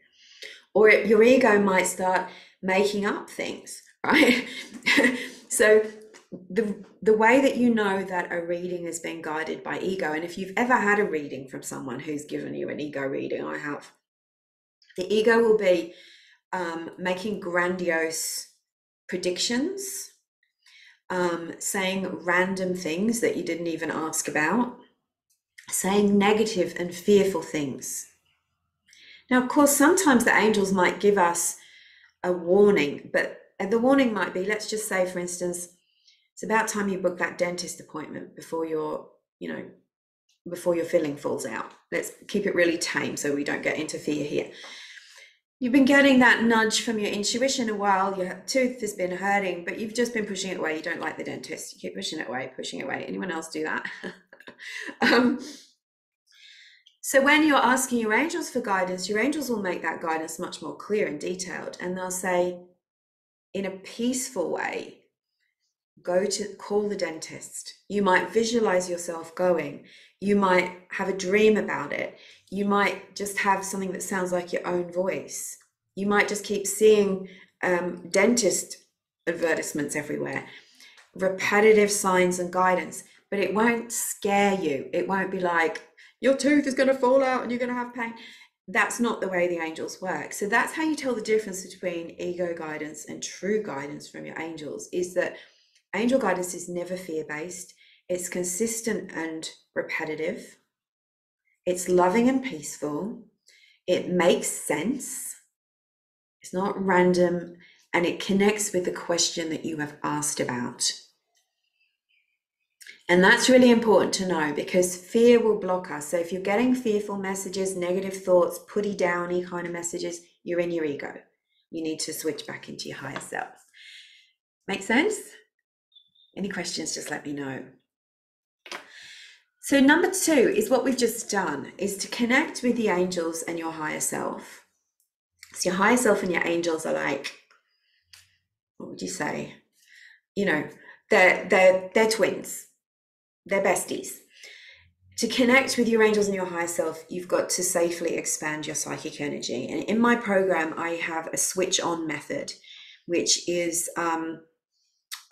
Or your ego might start making up things, right? So the the way that you know that a reading has been guided by ego, and if you've ever had a reading from someone who's given you an ego reading, I have, the ego will be um, making grandiose predictions, um, saying random things that you didn't even ask about, saying negative and fearful things. Now, of course, sometimes the angels might give us a warning, but the warning might be let's just say for instance it's about time you book that dentist appointment before your you know before your filling falls out. Let's keep it really tame so we don't get into fear here. You've been getting that nudge from your intuition a while. Your tooth has been hurting but you've just been pushing it away. You don't like the dentist. You keep pushing it away pushing it away. Anyone else do that? Um, so when you're asking your angels for guidance your angels will make that guidance much more clear and detailed and they'll say in a peaceful way, go to call the dentist. You might visualize yourself going. You might have a dream about it. You might just have something that sounds like your own voice. You might just keep seeing um, dentist advertisements everywhere, repetitive signs and guidance, but it won't scare you. It won't be like, your tooth is going to fall out and you're going to have pain that's not the way the angels work. So that's how you tell the difference between ego guidance and true guidance from your angels is that angel guidance is never fear based, it's consistent and repetitive, it's loving and peaceful, it makes sense, it's not random, and it connects with the question that you have asked about. And that's really important to know because fear will block us. So if you're getting fearful messages, negative thoughts, putty downy kind of messages, you're in your ego. You need to switch back into your higher self. Make sense? Any questions, just let me know. So number two is what we've just done is to connect with the angels and your higher self. So your higher self and your angels are like, what would you say? You know, they're they're they're twins they're besties. To connect with your angels and your higher self, you've got to safely expand your psychic energy. And in my program, I have a switch on method, which is um,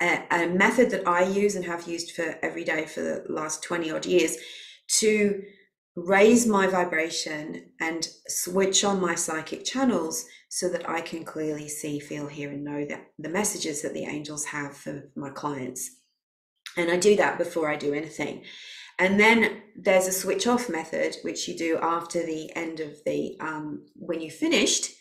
a, a method that I use and have used for every day for the last 20 odd years to raise my vibration and switch on my psychic channels so that I can clearly see, feel, hear, and know that the messages that the angels have for my clients. And I do that before I do anything. And then there's a switch off method, which you do after the end of the, um, when you finished,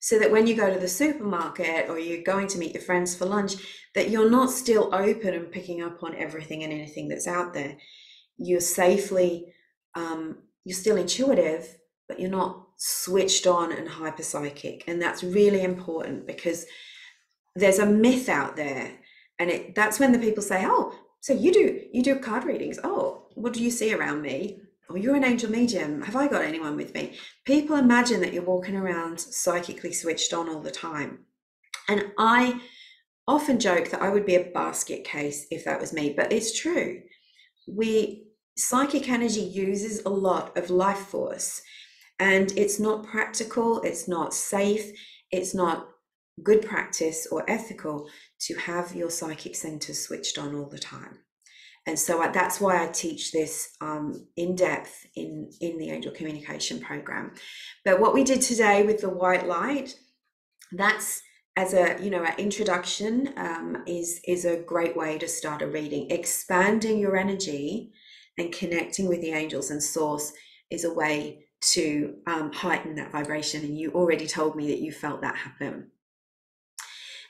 so that when you go to the supermarket or you're going to meet your friends for lunch, that you're not still open and picking up on everything and anything that's out there. You're safely, um, you're still intuitive, but you're not switched on and hyper psychic. And that's really important because there's a myth out there. And it, that's when the people say, oh, so you do you do card readings. Oh, what do you see around me? Or oh, you're an angel medium. Have I got anyone with me? People imagine that you're walking around psychically switched on all the time. And I often joke that I would be a basket case if that was me, but it's true. We psychic energy uses a lot of life force. And it's not practical, it's not safe, it's not good practice or ethical to have your psychic centers switched on all the time. And so I, that's why I teach this um, in depth in, in the angel communication program. But what we did today with the white light, that's as a you know an introduction um, is is a great way to start a reading expanding your energy and connecting with the angels and source is a way to um, heighten that vibration and you already told me that you felt that happen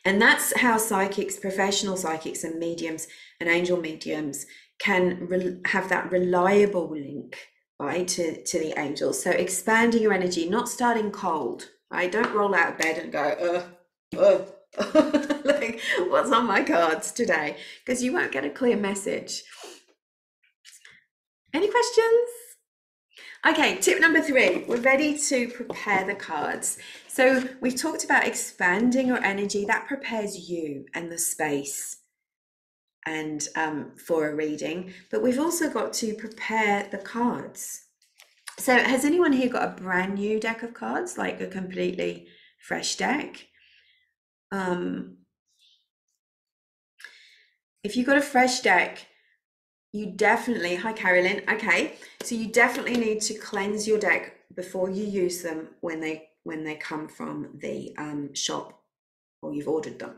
and that's how psychics professional psychics and mediums and angel mediums can re- have that reliable link right to to the angels. So expanding your energy not starting cold right? Don't roll out of bed and go uh oh, like what's on my cards today? Because you won't get a clear message. Any questions okay tip number three. We're ready to prepare the cards. So we've talked about expanding your energy. That prepares you and the space and um, for a reading. But we've also got to prepare the cards. So has anyone here got a brand new deck of cards? Like a completely fresh deck? Um, if you've got a fresh deck, you definitely, hi Carolyn, okay, so you definitely need to cleanse your deck before you use them when they when they come from the um, shop or you've ordered them.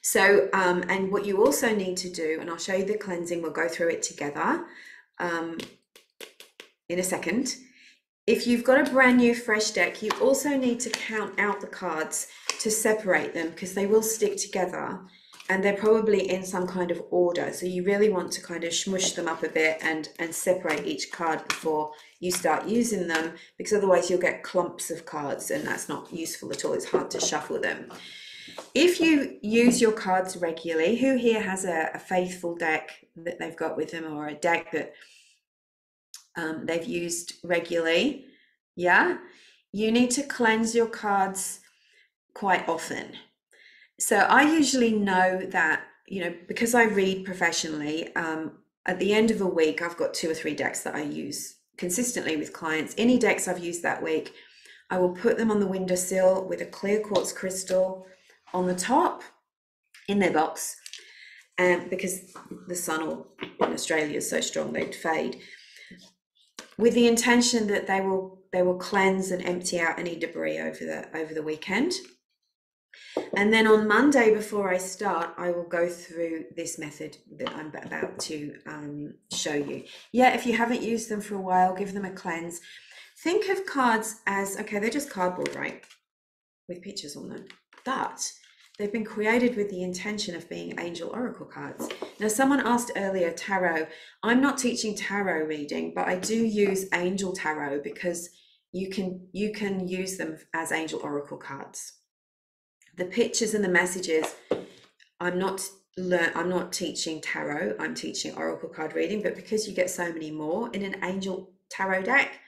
So, um, and what you also need to do, and I'll show you the cleansing, we'll go through it together um, in a second. If you've got a brand new fresh deck, you also need to count out the cards to separate them because they will stick together and they're probably in some kind of order. So you really want to kind of smush them up a bit and, and separate each card before you start using them because otherwise you'll get clumps of cards and that's not useful at all. It's hard to shuffle them. If you use your cards regularly, who here has a, a faithful deck that they've got with them or a deck that um, they've used regularly? Yeah, you need to cleanse your cards quite often. So I usually know that, you know, because I read professionally, um, at the end of a week, I've got two or three decks that I use consistently with clients. Any decks I've used that week, I will put them on the windowsill with a clear quartz crystal on the top in their box. And because the sun in Australia is so strong, they'd fade. With the intention that they will they will cleanse and empty out any debris over the over the weekend. And then on Monday, before I start, I will go through this method that I'm about to um, show you. Yeah, if you haven't used them for a while, give them a cleanse. Think of cards as okay, they're just cardboard, right? With pictures on them. But they've been created with the intention of being angel oracle cards. Now, someone asked earlier tarot. I'm not teaching tarot reading, but I do use angel tarot because you can you can use them as angel oracle cards the pictures and the messages i'm not learn i'm not teaching tarot i'm teaching oracle card reading but because you get so many more in an angel tarot deck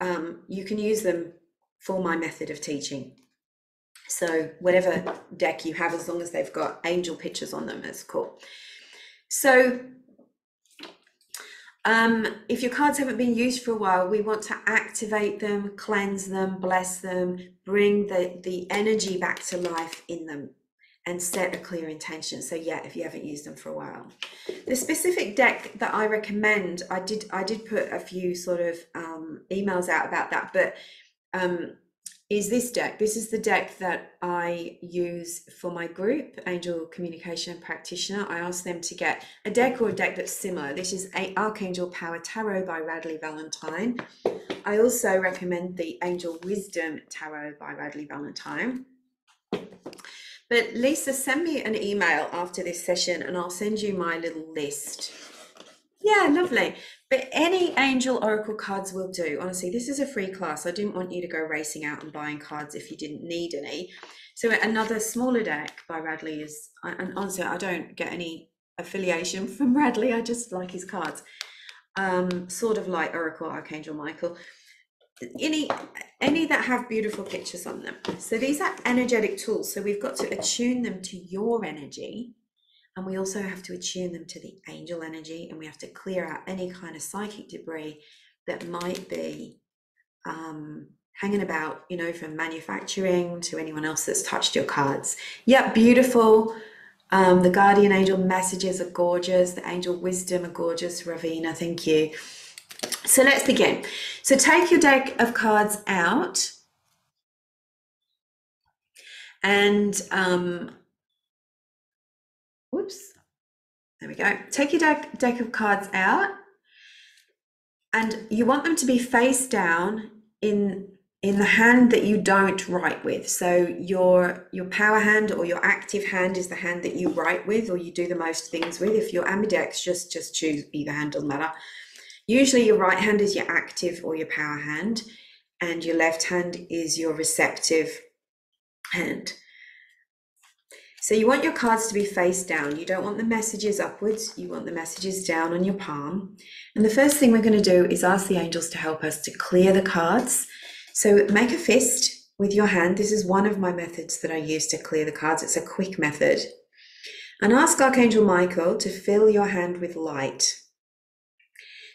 um, you can use them for my method of teaching. So whatever deck you have as long as they've got angel pictures on them is cool. So um, if your cards haven't been used for a while, we want to activate them, cleanse them, bless them, bring the, the energy back to life in them and set a clear intention. So yeah, if you haven't used them for a while. The specific deck that I recommend, I did I did put a few sort of um, emails out about that, but um, is this deck. This is the deck that I use for my group, Angel Communication Practitioner. I ask them to get a deck or a deck that's similar. This is a Archangel Power Tarot by Radleigh Valentine. I also recommend the Angel Wisdom Tarot by Radleigh Valentine. But Lisa, send me an email after this session and I'll send you my little list. Yeah, lovely. But any angel oracle cards will do. Honestly, this is a free class. I didn't want you to go racing out and buying cards if you didn't need any. So another smaller deck by Radleigh is, and honestly, I don't get any affiliation from Radleigh. I just like his cards. Um, sort of like Oracle Archangel Michael. Any any that have beautiful pictures on them. So these are energetic tools. So we've got to attune them to your energy and we also have to attune them to the angel energy and we have to clear out any kind of psychic debris that might be um, hanging about, you know, from manufacturing to anyone else that's touched your cards. Yep, beautiful. Um, the guardian angel messages are gorgeous. The angel wisdom are gorgeous. Ravina, thank you. So let's begin. So take your deck of cards out and um, whoops, there we go. Take your deck, deck of cards out and you want them to be face down in in the hand that you don't write with. So your your power hand or your active hand is the hand that you write with or you do the most things with. If you're ambidex, just just choose either hand doesn't matter. Usually your right hand is your active or your power hand, and your left hand is your receptive hand. So you want your cards to be face down. You don't want the messages upwards. You want the messages down on your palm. And the first thing we're going to do is ask the angels to help us to clear the cards so make a fist with your hand. This is one of my methods that I use to clear the cards. It's a quick method. And ask Archangel Michael to fill your hand with light.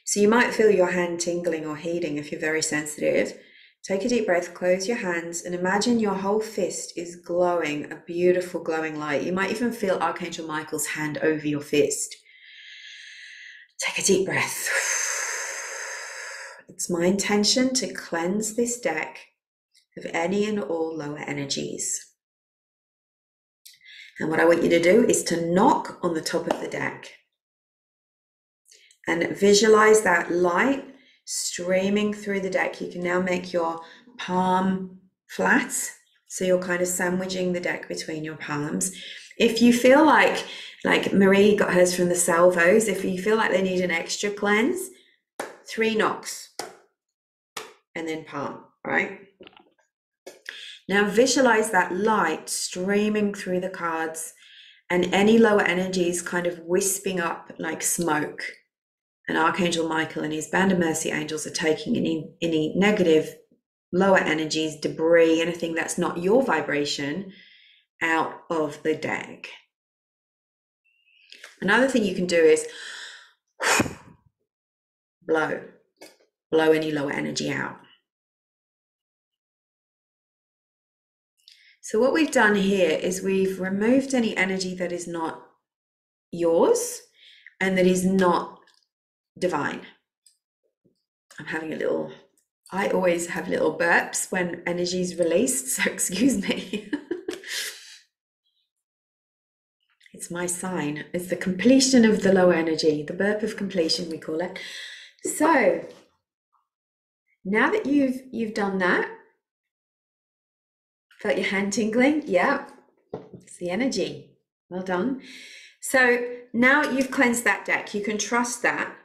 So you might feel your hand tingling or heating if you're very sensitive. Take a deep breath, close your hands, and imagine your whole fist is glowing, a beautiful glowing light. You might even feel Archangel Michael's hand over your fist. Take a deep breath. It's my intention to cleanse this deck of any and all lower energies. And what I want you to do is to knock on the top of the deck and visualize that light streaming through the deck. You can now make your palm flat. So you're kind of sandwiching the deck between your palms. If you feel like, like Marie got hers from the salvos, if you feel like they need an extra cleanse, three knocks and then palm, right? Now visualize that light streaming through the cards and any lower energies kind of wisping up like smoke. And Archangel Michael and his band of mercy angels are taking any, any negative lower energies, debris, anything that's not your vibration out of the deck. Another thing you can do is blow, blow any lower energy out. So what we've done here is we've removed any energy that is not yours and that is not divine. I'm having a little, I always have little burps when energy is released, so excuse me. it's my sign. It's the completion of the low energy, the burp of completion, we call it. So now that you've you've done that, Felt your hand tingling? Yeah, it's the energy. Well done. So now you've cleansed that deck, you can trust that.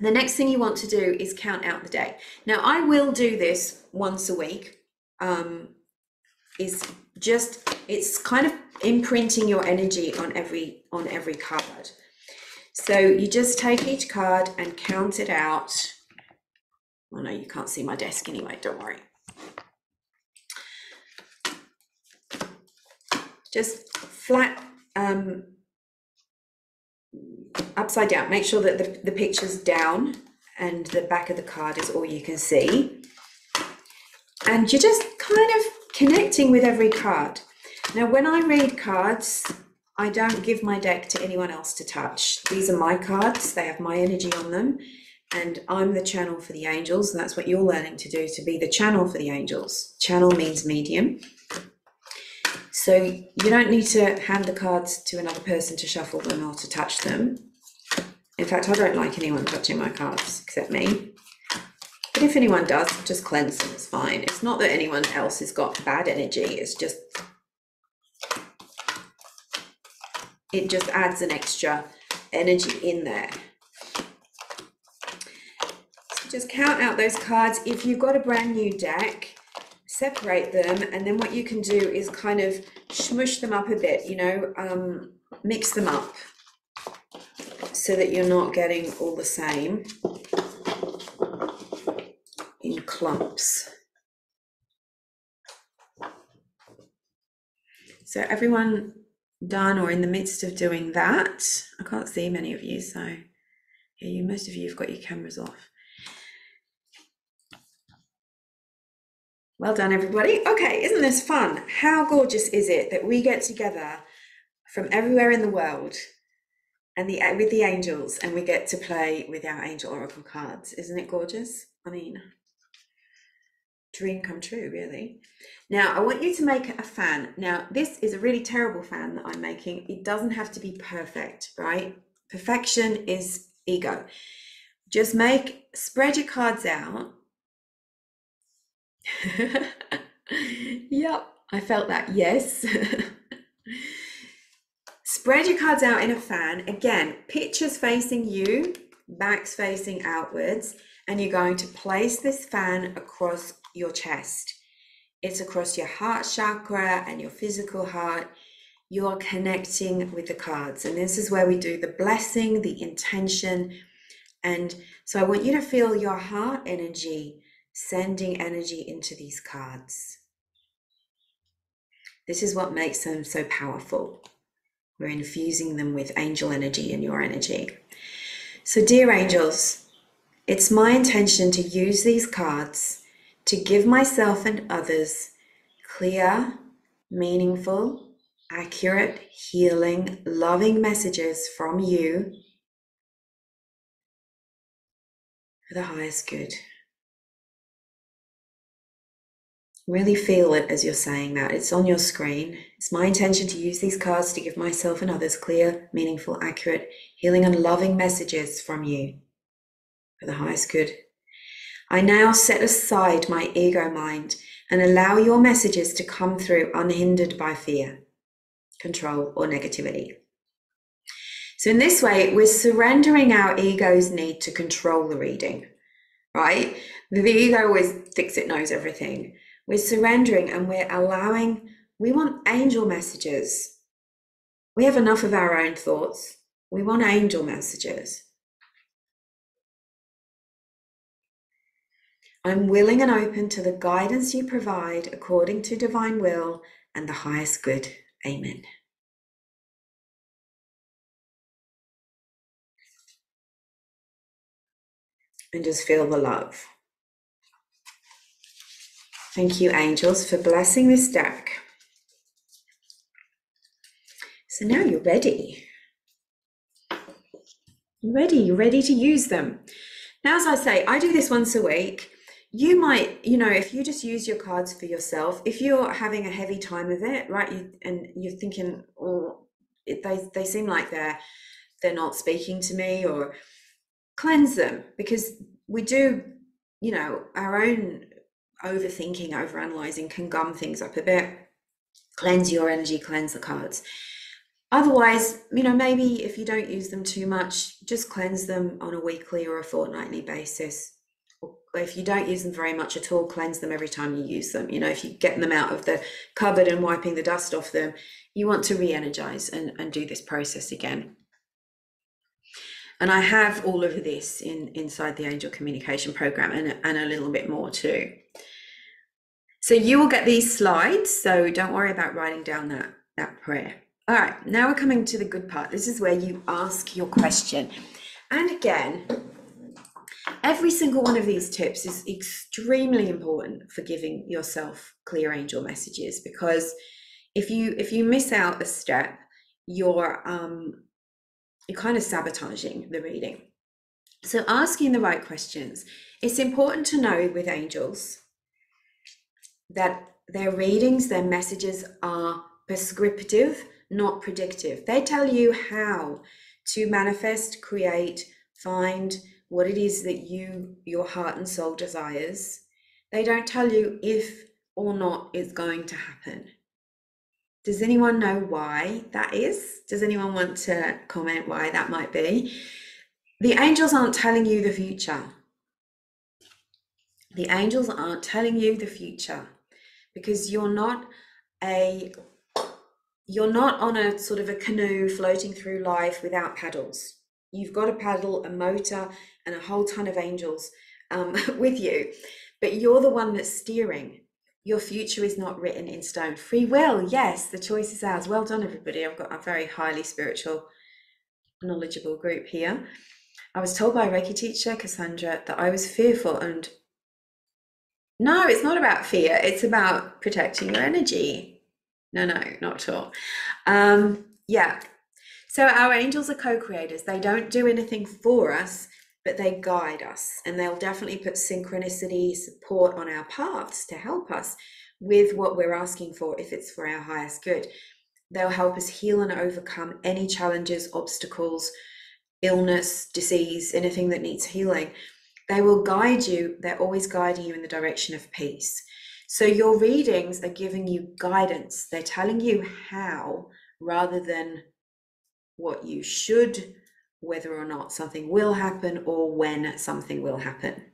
The next thing you want to do is count out the day. Now, I will do this once a week. Um, is just it's kind of imprinting your energy on every on every card. So you just take each card and count it out. Oh no, you can't see my desk anyway, don't worry. just flat um, upside down. Make sure that the, the picture's down and the back of the card is all you can see. And you're just kind of connecting with every card. Now, when I read cards, I don't give my deck to anyone else to touch. These are my cards, they have my energy on them, and I'm the channel for the angels, and that's what you're learning to do to be the channel for the angels. Channel means medium. So you don't need to hand the cards to another person to shuffle them or to touch them. In fact, I don't like anyone touching my cards except me. But if anyone does, just cleanse them, it's fine. It's not that anyone else has got bad energy, it's just it just adds an extra energy in there. Just count out those cards. If you've got a brand new deck, separate them and then what you can do is kind of smush them up a bit you know um, mix them up so that you're not getting all the same in clumps. So everyone done or in the midst of doing that? I can't see many of you so yeah you most of you have got your cameras off Well done, everybody. Okay, isn't this fun? How gorgeous is it that we get together from everywhere in the world and the with the angels and we get to play with our angel oracle cards? Isn't it gorgeous? I mean, dream come true, really. Now, I want you to make a fan. Now, this is a really terrible fan that I'm making. It doesn't have to be perfect, right? Perfection is ego. Just make, spread your cards out. yep, I felt that. Yes. spread your cards out in a fan. Again, pictures facing you, backs facing outwards, and you're going to place this fan across your chest. It's across your heart chakra and your physical heart. You're connecting with the cards. And this is where we do the blessing, the intention. And so I want you to feel your heart energy sending energy into these cards. This is what makes them so powerful. We're infusing them with angel energy and your energy. So, dear angels, it's my intention to use these cards to give myself and others clear, meaningful, accurate, healing, loving messages from you for the highest good. Really feel it as you're saying that. It's on your screen. It's my intention to use these cards to give myself and others clear, meaningful, accurate, healing, and loving messages from you for the highest good. I now set aside my ego mind and allow your messages to come through unhindered by fear, control, or negativity. So, in this way, we're surrendering our ego's need to control the reading, right? The ego always thinks it knows everything. We're surrendering and we're allowing, we want angel messages. We have enough of our own thoughts. We want angel messages. I'm willing and open to the guidance you provide according to divine will and the highest good. Amen. And just feel the love. Thank you, angels, for blessing this deck. So now you're ready. You're ready. You're ready to use them. Now, as I say, I do this once a week you might you know if you just use your cards for yourself if you're having a heavy time of it right you, and you're thinking oh it, they, they seem like they're they're not speaking to me or cleanse them because we do you know our own overthinking overanalyzing can gum things up a bit cleanse your energy cleanse the cards otherwise you know maybe if you don't use them too much just cleanse them on a weekly or a fortnightly basis if you don't use them very much at all, cleanse them every time you use them. You know, if you get them out of the cupboard and wiping the dust off them, you want to re-energize and, and do this process again. And I have all of this in inside the Angel Communication Program and, and a little bit more too. So you will get these slides, so don't worry about writing down that, that prayer. All right, now we're coming to the good part. This is where you ask your question. And again, Every single one of these tips is extremely important for giving yourself clear angel messages because if you if you miss out a step, you're um you're kind of sabotaging the reading. So asking the right questions. It's important to know with angels that their readings, their messages are prescriptive, not predictive. They tell you how to manifest, create, find, what it is that you, your heart and soul desires. They don't tell you if or not it's going to happen. Does anyone know why that is? Does anyone want to comment why that might be? The angels aren't telling you the future. The angels aren't telling you the future because you're not a you're not on a sort of a canoe floating through life without paddles. You've got a paddle, a motor, and a whole ton of angels um, with you, but you're the one that's steering. Your future is not written in stone. Free will, yes, the choice is ours. Well done, everybody. I've got a very highly spiritual, knowledgeable group here. I was told by Reiki teacher, Cassandra, that I was fearful and No, it's not about fear. It's about protecting your energy. No, no, not at all. Um, yeah. So our angels are co-creators. They don't do anything for us, but they guide us, and they'll definitely put synchronicity support on our paths to help us with what we're asking for if it's for our highest good. They'll help us heal and overcome any challenges, obstacles, illness, disease, anything that needs healing. They will guide you, they're always guiding you in the direction of peace. So your readings are giving you guidance. They're telling you how rather than what you should, whether or not something will happen or when something will happen.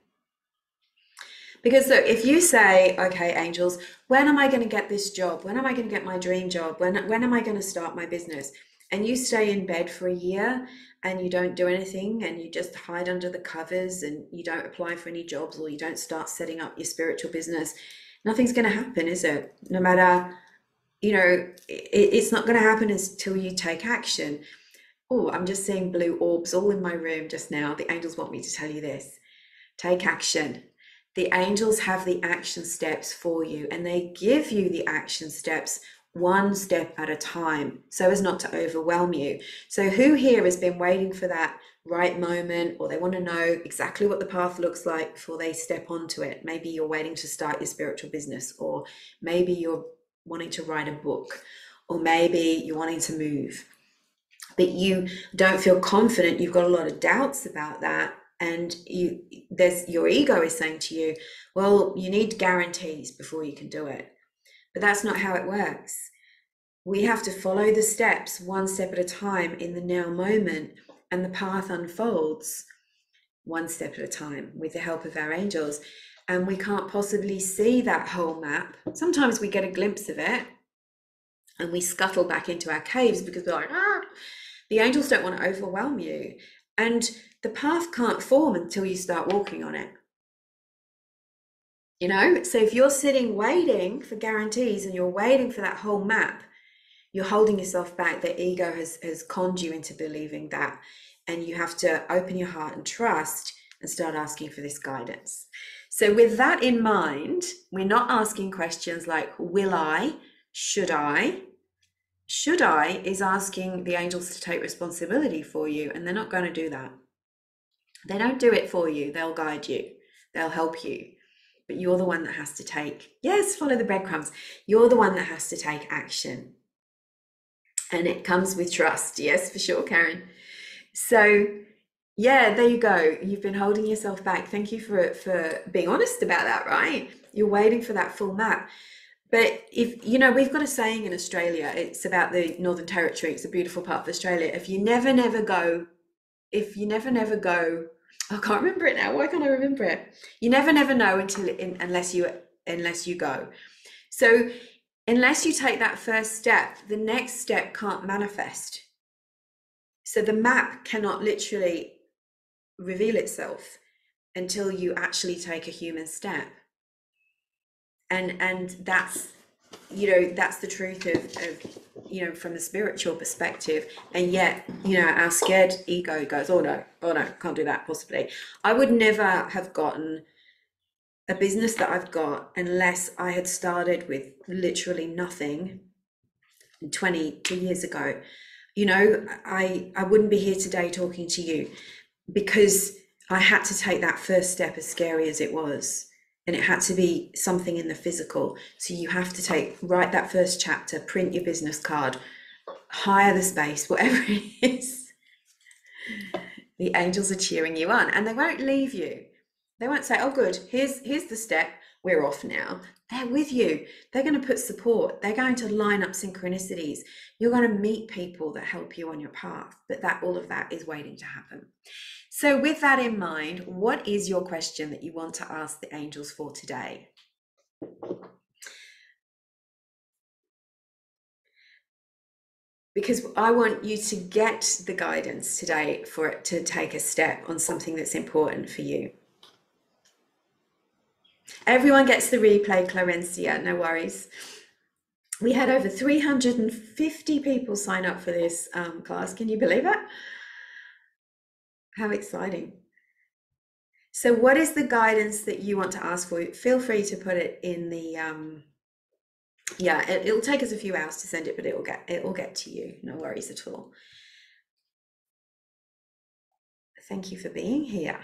Because look, if you say, okay, angels, when am I going to get this job? When am I going to get my dream job? When, when am I going to start my business? And you stay in bed for a year and you don't do anything and you just hide under the covers and you don't apply for any jobs or you don't start setting up your spiritual business, nothing's going to happen, is it? No matter, you know, it, it's not going to happen until you take action. Oh, I'm just seeing blue orbs all in my room just now. The angels want me to tell you this. Take action the angels have the action steps for you and they give you the action steps one step at a time so as not to overwhelm you. So, who here has been waiting for that right moment or they want to know exactly what the path looks like before they step onto it? Maybe you're waiting to start your spiritual business, or maybe you're wanting to write a book, or maybe you're wanting to move. But you don't feel confident, you've got a lot of doubts about that and you there's your ego is saying to you well you need guarantees before you can do it but that's not how it works. We have to follow the steps one step at a time in the now moment and the path unfolds one step at a time with the help of our angels. And we can't possibly see that whole map. Sometimes we get a glimpse of it and we scuttle back into our caves because we're like ah! The angels don't want to overwhelm you. And the path can't form until you start walking on it. You know, so if you're sitting waiting for guarantees and you're waiting for that whole map, you're holding yourself back. The ego has, has conned you into believing that. And you have to open your heart and trust and start asking for this guidance. So, with that in mind, we're not asking questions like, Will I? Should I? should I is asking the angels to take responsibility for you, and they're not going to do that. They don't do it for you, they'll guide you, they'll help you. But you're the one that has to take, yes, follow the breadcrumbs. You're the one that has to take action. And it comes with trust. Yes, for sure, Karen. So, yeah, there you go. You've been holding yourself back. Thank you for for being honest about that, right? You're waiting for that full map. But if you know, we've got a saying in Australia, it's about the Northern Territory, it's a beautiful part of Australia. If you never, never go, if you never, never go, I can't remember it now. Why can't I remember it? You never, never know until in, unless you unless you go. So unless you take that first step, the next step can't manifest. So the map cannot literally reveal itself until you actually take a human step and and that's you know that's the truth of, of you know from the spiritual perspective. And yet you know our scared ego goes oh no oh no can't do that possibly. I would never have gotten a business that i've got unless i had started with literally nothing 22 years ago. You know i i wouldn't be here today talking to you because i had to take that first step as scary as it was and it had to be something in the physical. So you have to take, write that first chapter, print your business card, hire the space, whatever it is. The angels are cheering you on and they won't leave you. They won't say, oh, good, here's, here's the step, we're off now. They're with you. They're going to put support. They're going to line up synchronicities. You're going to meet people that help you on your path, but that all of that is waiting to happen. So, with that in mind, what is your question that you want to ask the angels for today? Because I want you to get the guidance today for it to take a step on something that's important for you. Everyone gets the replay, Clarencia, no worries. We had over 350 people sign up for this um, class. Can you believe it? How exciting. So, what is the guidance that you want to ask for? Feel free to put it in the. Um, yeah, it, it'll take us a few hours to send it, but it will get it will get to you. No worries at all. Thank you for being here.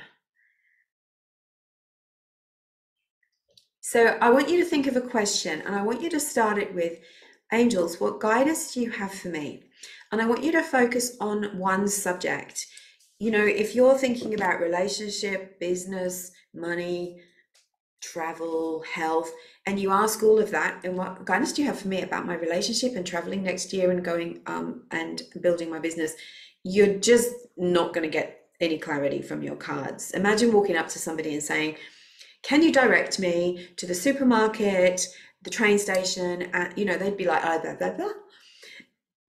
So, I want you to think of a question, and I want you to start it with, "Angels, what guidance do you have for me?" And I want you to focus on one subject you know, if you're thinking about relationship, business, money, travel, health, and you ask all of that, and what guidance do you have for me about my relationship and traveling next year and going um, and building my business? You're just not going to get any clarity from your cards. Imagine walking up to somebody and saying, "Can you direct me to the supermarket, the train station?" And you know, they'd be like, "Oh, blah blah blah."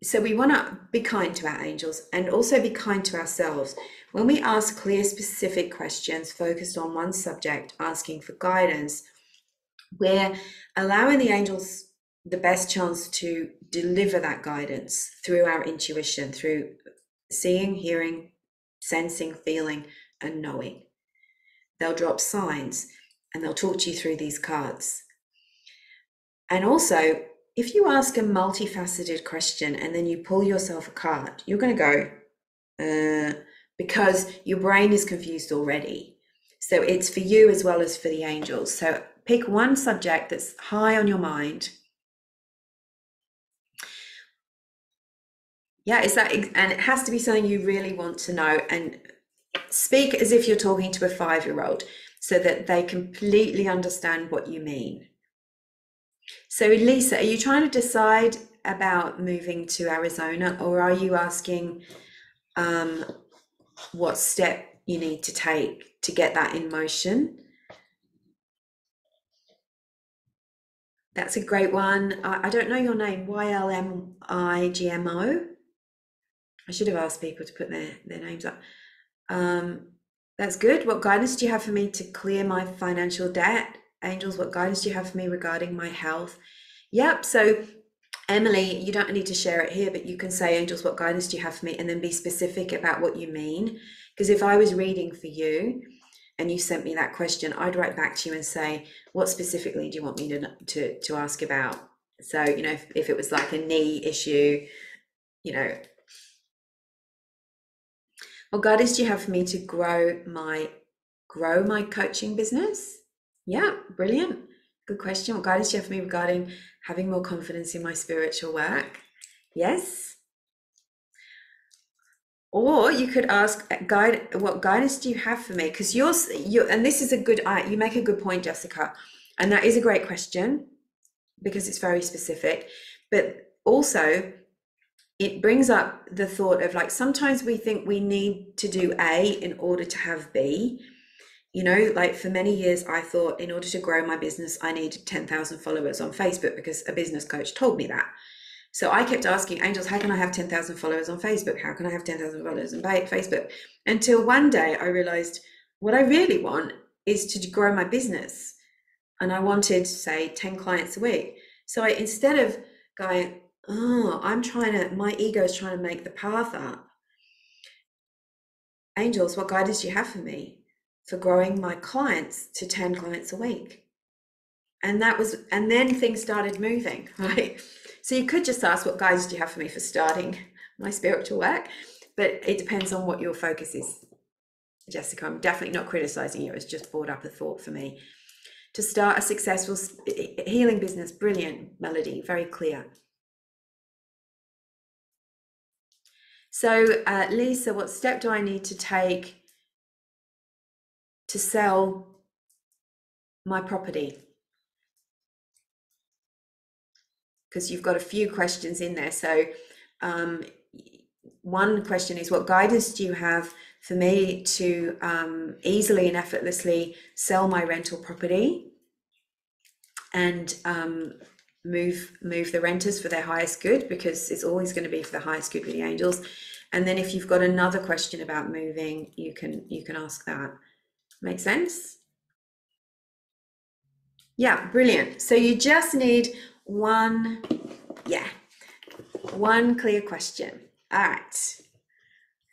So we want to be kind to our angels and also be kind to ourselves. When we ask clear, specific questions focused on one subject, asking for guidance, we're allowing the angels the best chance to deliver that guidance through our intuition, through seeing, hearing, sensing, feeling, and knowing. They'll drop signs and they'll talk to you through these cards. And also, if you ask a multifaceted question and then you pull yourself a card, you're going to go, uh, because your brain is confused already. So it's for you as well as for the angels. So pick one subject that's high on your mind. Yeah, is that, and it has to be something you really want to know and speak as if you're talking to a five year old so that they completely understand what you mean. So, Lisa, are you trying to decide about moving to Arizona or are you asking um, what step you need to take to get that in motion? That's a great one. I, I don't know your name, YLMIGMO. I should have asked people to put their, their names up. Um, that's good. What guidance do you have for me to clear my financial debt? Angels, what guidance do you have for me regarding my health? Yep. So, Emily, you don't need to share it here, but you can say, Angels, what guidance do you have for me? And then be specific about what you mean. Because if I was reading for you and you sent me that question, I'd write back to you and say, what specifically do you want me to, to, to ask about? So, you know, if, if it was like a knee issue, you know, what guidance do you have for me to grow my grow my coaching business? Yeah, brilliant. Good question. What guidance do you have for me regarding having more confidence in my spiritual work? Yes. Or you could ask, uh, guide, what guidance do you have for me? Because you're, you and this is a good, you make a good point, Jessica, and that is a great question because it's very specific. But also, it brings up the thought of like sometimes we think we need to do A in order to have B, you know, like for many years, I thought in order to grow my business, I needed 10,000 followers on Facebook because a business coach told me that. So I kept asking angels, how can I have 10,000 followers on Facebook? How can I have 10,000 followers on Facebook? Until one day I realized what I really want is to grow my business. And I wanted, say, 10 clients a week. So I, instead of going, oh, I'm trying to, my ego is trying to make the path up. Angels, what guidance do you have for me? For growing my clients to 10 clients a week. And that was, and then things started moving, right? So you could just ask, what guidance do you have for me for starting my spiritual work? But it depends on what your focus is. Jessica, I'm definitely not criticizing you. It's just brought up a thought for me. To start a successful healing business, brilliant Melody, very clear. So, uh, Lisa, what step do I need to take to sell my property? Because you've got a few questions in there. So, um, one question is what guidance do you have for me to um, easily and effortlessly sell my rental property and um, move move the renters for their highest good because it's always going to be for the highest good with the angels and then if you've got another question about moving you can you can ask that Make sense? Yeah, brilliant. So you just need one, yeah, one clear question. All right.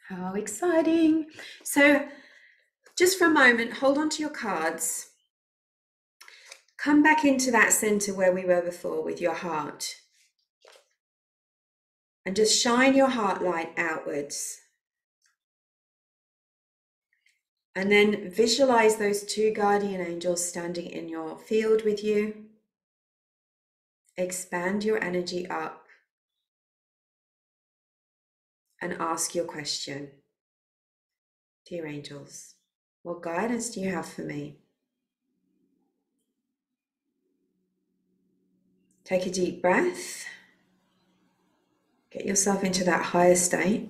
How exciting. So just for a moment, hold on to your cards. Come back into that center where we were before with your heart. And just shine your heart light outwards. And then visualize those two guardian angels standing in your field with you. Expand your energy up and ask your question. Dear angels, what guidance do you have for me? Take a deep breath. Get yourself into that higher state.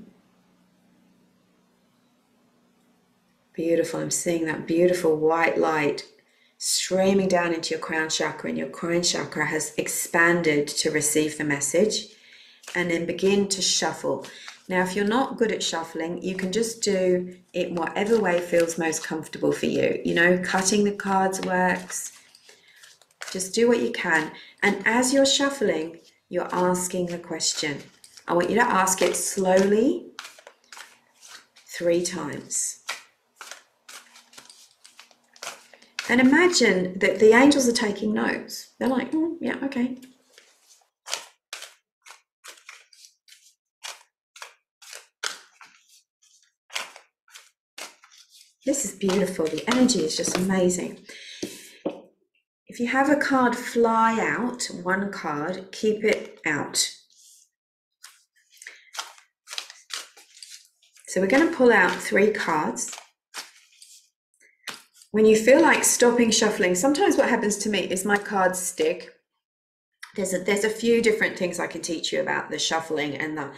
Beautiful. I'm seeing that beautiful white light streaming down into your crown chakra, and your crown chakra has expanded to receive the message. And then begin to shuffle. Now, if you're not good at shuffling, you can just do it whatever way feels most comfortable for you. You know, cutting the cards works. Just do what you can. And as you're shuffling, you're asking the question. I want you to ask it slowly three times. And imagine that the angels are taking notes. They're like, mm, yeah, okay. This is beautiful. The energy is just amazing. If you have a card fly out, one card, keep it out. So we're going to pull out three cards. When you feel like stopping shuffling, sometimes what happens to me is my cards stick. There's a, there's a few different things I can teach you about the shuffling and the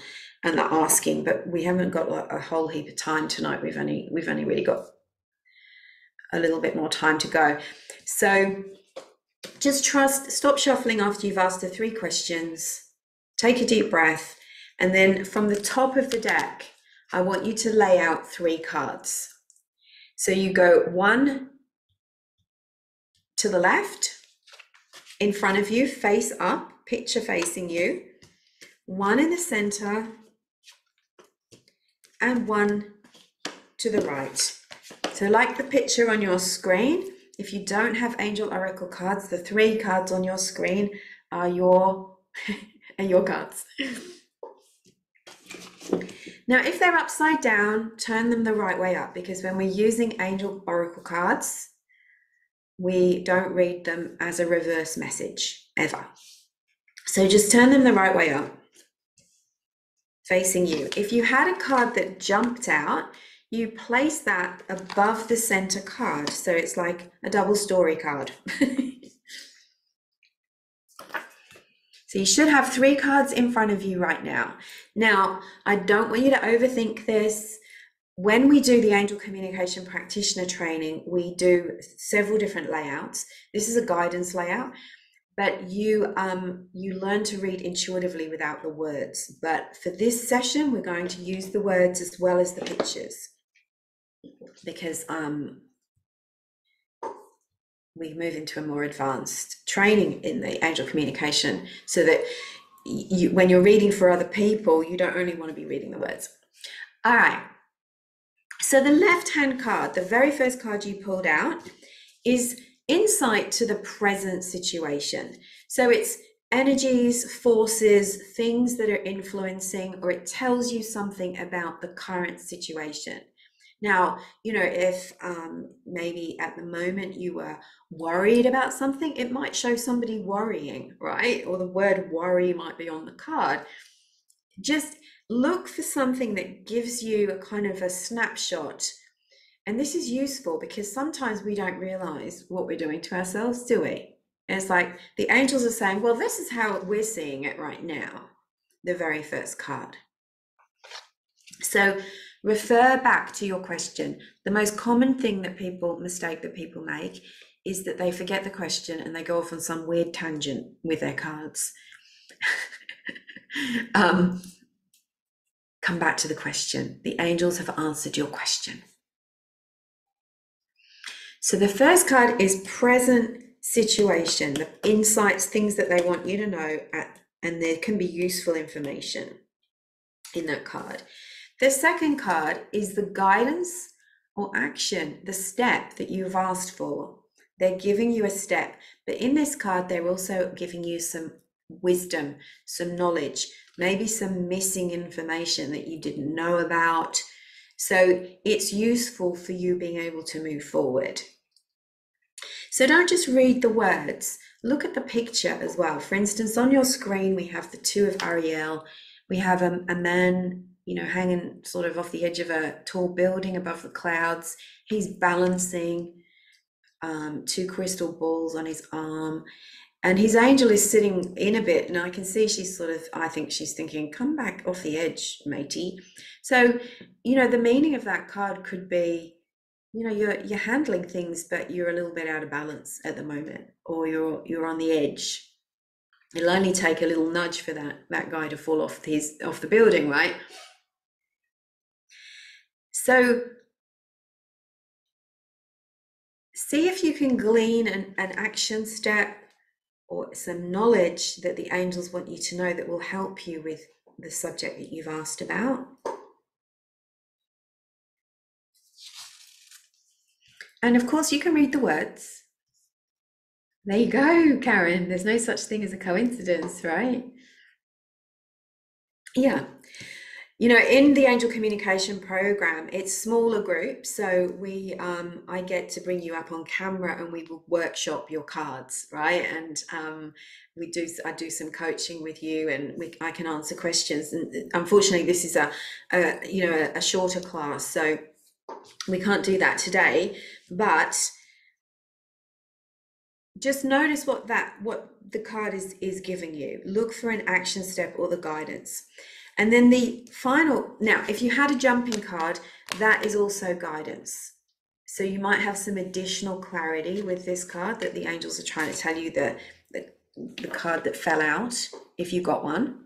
and the asking, but we haven't got a whole heap of time tonight. We've only we've only really got a little bit more time to go. So just trust, stop shuffling after you've asked the three questions, take a deep breath, and then from the top of the deck, I want you to lay out three cards. So you go one to the left, in front of you, face up, picture facing you, one in the center, and one to the right. So like the picture on your screen, if you don't have Angel Oracle cards, the three cards on your screen are your, are your cards. Now, if they're upside down, turn them the right way up because when we're using Angel Oracle cards, we don't read them as a reverse message ever. So just turn them the right way up, facing you. If you had a card that jumped out, you place that above the center card. So it's like a double story card. so you should have three cards in front of you right now. Now, I don't want you to overthink this. When we do the angel communication practitioner training, we do several different layouts. This is a guidance layout but you um, you learn to read intuitively without the words. But for this session, we're going to use the words as well as the pictures because um, we move into a more advanced training in the angel communication so that you, when you're reading for other people, you don't only want to be reading the words. All right. So the left hand card, the very first card you pulled out, is insight to the present situation. So it's energies, forces, things that are influencing, or it tells you something about the current situation. Now, you know, if um, maybe at the moment you were worried about something, it might show somebody worrying, right? Or the word worry might be on the card. Just look for something that gives you a kind of a snapshot. And this is useful because sometimes we don't realize what we're doing to ourselves, do we? it's like the angels are saying, well, this is how we're seeing it right now, the very first card. So refer back to your question. The most common thing that people mistake that people make is that they forget the question and they go off on some weird tangent with their cards. um, come back to the question. The angels have answered your question. So the first card is present situation, the insights, things that they want you to know, at, and there can be useful information in that card. The second card is the guidance or action, the step that you've asked for. They're giving you a step, but in this card, they're also giving you some wisdom, some knowledge, maybe some missing information that you didn't know about. So it's useful for you being able to move forward. So don't just read the words, look at the picture as well. For instance, on your screen, we have the two of Ariel. We have a, a man, you know, hanging sort of off the edge of a tall building above the clouds. He's balancing um, two crystal balls on his arm. And his angel is sitting in a bit, and I can see she's sort of, I think she's thinking, come back off the edge, matey. So, you know, the meaning of that card could be you know you're you're handling things but you're a little bit out of balance at the moment or you're you're on the edge it'll only take a little nudge for that that guy to fall off his off the building right so see if you can glean an, an action step or some knowledge that the angels want you to know that will help you with the subject that you've asked about And of course, you can read the words. There you go, Karen. There's no such thing as a coincidence, right? Yeah. You know, in the angel communication program, it's smaller groups. So we, um, I get to bring you up on camera and we will workshop your cards, right? And um, we do, I do some coaching with you, and we, I can answer questions. And unfortunately, this is a, a you know, a, a shorter class, so we can't do that today but just notice what that what the card is is giving you look for an action step or the guidance and then the final now if you had a jumping card that is also guidance. So you might have some additional clarity with this card that the angels are trying to tell you that the, the card that fell out if you got one.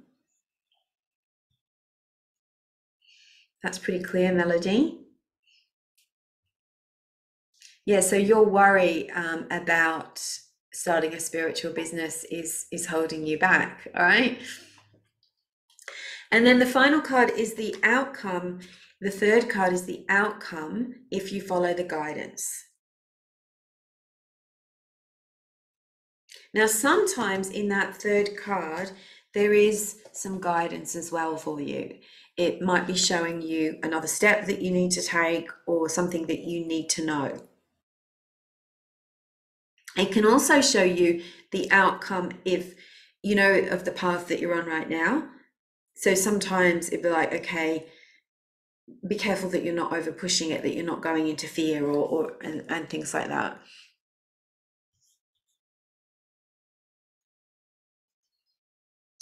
That's pretty clear Melody. Yeah, so your worry um, about starting a spiritual business is is holding you back, all right? And then the final card is the outcome. The third card is the outcome if you follow the guidance. Now, sometimes in that third card, there is some guidance as well for you. It might be showing you another step that you need to take or something that you need to know. It can also show you the outcome if, you know, of the path that you're on right now. So sometimes it'd be like, okay, be careful that you're not over pushing it, that you're not going into fear or, or and, and things like that.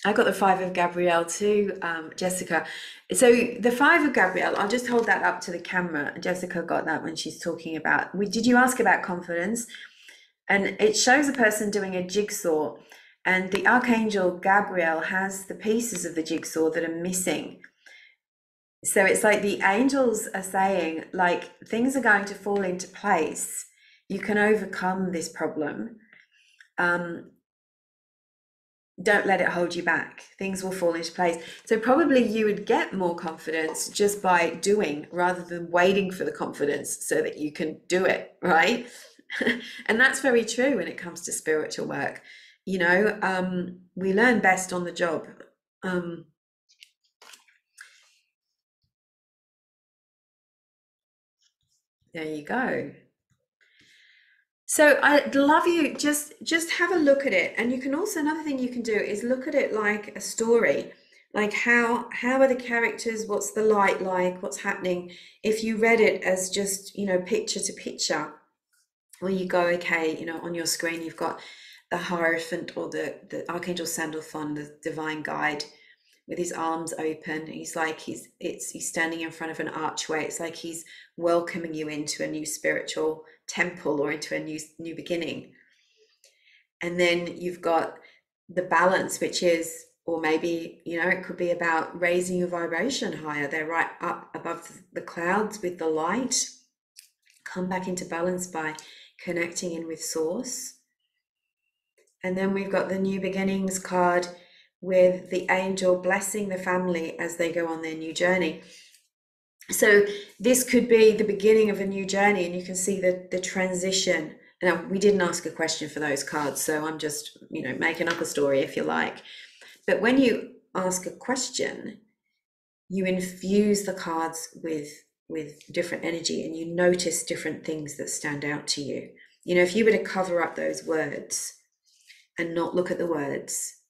I got the five of Gabriel too, um, Jessica. So the five of Gabriel, I'll just hold that up to the camera. Jessica got that when she's talking about. We, did you ask about confidence? and it shows a person doing a jigsaw and the archangel gabriel has the pieces of the jigsaw that are missing. So it's like the angels are saying like things are going to fall into place. You can overcome this problem. Um, don't let it hold you back. Things will fall into place. So probably you would get more confidence just by doing rather than waiting for the confidence so that you can do it right? And that's very true when it comes to spiritual work. You know, um, we learn best on the job. Um, there you go. So I'd love you just just have a look at it, and you can also another thing you can do is look at it like a story like how how are the characters what's the light like what's happening if you read it as just you know picture to picture where you go, okay, you know, on your screen you've got the Hierophant or the, the Archangel Sandalphon, the divine guide, with his arms open. He's like he's it's he's standing in front of an archway. It's like he's welcoming you into a new spiritual temple or into a new new beginning. And then you've got the balance, which is, or maybe, you know, it could be about raising your vibration higher. They're right up above the clouds with the light. Come back into balance by connecting in with source. And then we've got the new beginnings card with the angel blessing the family as they go on their new journey. so this could be the beginning of a new journey and you can see the the transition. Now um, we didn't ask a question for those cards so i'm just you know making up a story if you like. But when you ask a question you infuse the cards with with different energy and you notice different things that stand out to you. You know if you were to cover up those words and not look at the words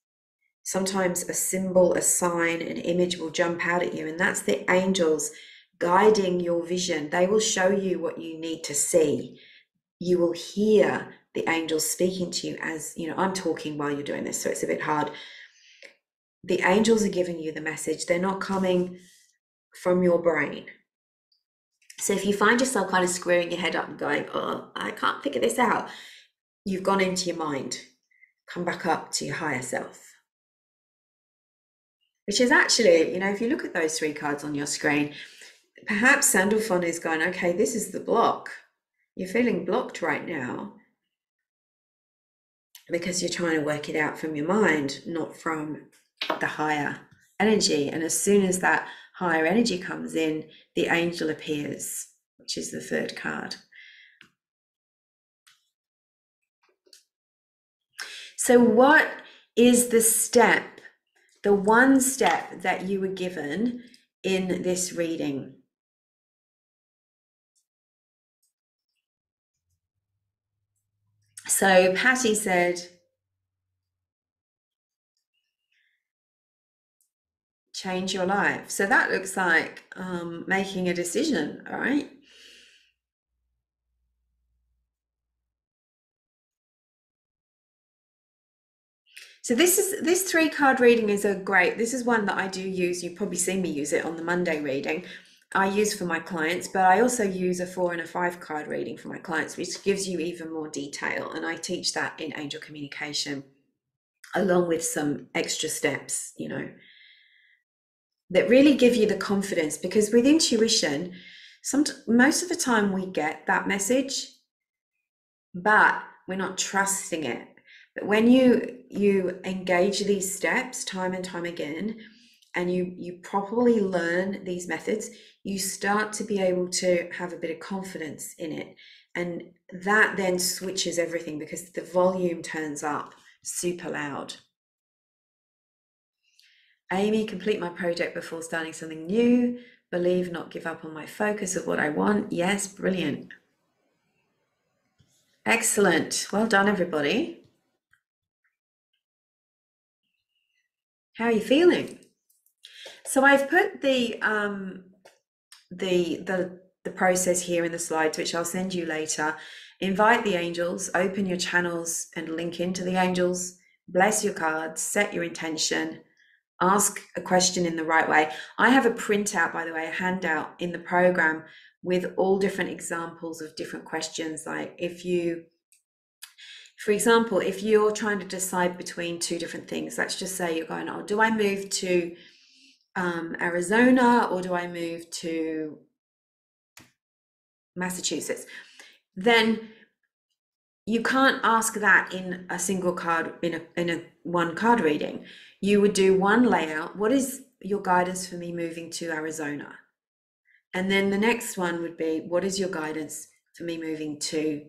sometimes a symbol a sign an image will jump out at you and that's the angels guiding your vision. They will show you what you need to see. You will hear the angels speaking to you as, you know, I'm talking while you're doing this, so it's a bit hard. The angels are giving you the message, they're not coming from your brain. So if you find yourself kind of screwing your head up and going, oh, I can't figure this out, you've gone into your mind. Come back up to your higher self. Which is actually, you know, if you look at those three cards on your screen, perhaps Sandalphon is going, okay, this is the block. You're feeling blocked right now because you're trying to work it out from your mind, not from the higher energy. And as soon as that higher energy comes in, the angel appears, which is the third card. So, what is the step, the one step that you were given in this reading? So Patty said, change your life. So that looks like um, making a decision, all right? So this is this three card reading is a great. This is one that I do use. You've probably seen me use it on the Monday reading. I use for my clients, but I also use a four and a five card reading for my clients, which gives you even more detail. And I teach that in angel communication, along with some extra steps, you know, that really give you the confidence. Because with intuition, some most of the time we get that message, but we're not trusting it. But when you you engage these steps time and time again, and you you properly learn these methods you start to be able to have a bit of confidence in it. And that then switches everything because the volume turns up super loud. Amy complete my project before starting something new. Believe not give up on my focus of what i want. Yes brilliant. Excellent. Well done everybody how are you feeling so I've put the um, the the the process here in the slides, which I'll send you later. Invite the angels, open your channels and link into the angels, bless your cards, set your intention, ask a question in the right way. I have a printout, by the way, a handout in the program with all different examples of different questions. Like if you, for example, if you're trying to decide between two different things, let's just say you're going, oh, do I move to um, Arizona or do I move to Massachusetts? Then you can't ask that in a single card in a in a one card reading. You would do one layout. What is your guidance for me moving to Arizona? And then the next one would be what is your guidance for me moving to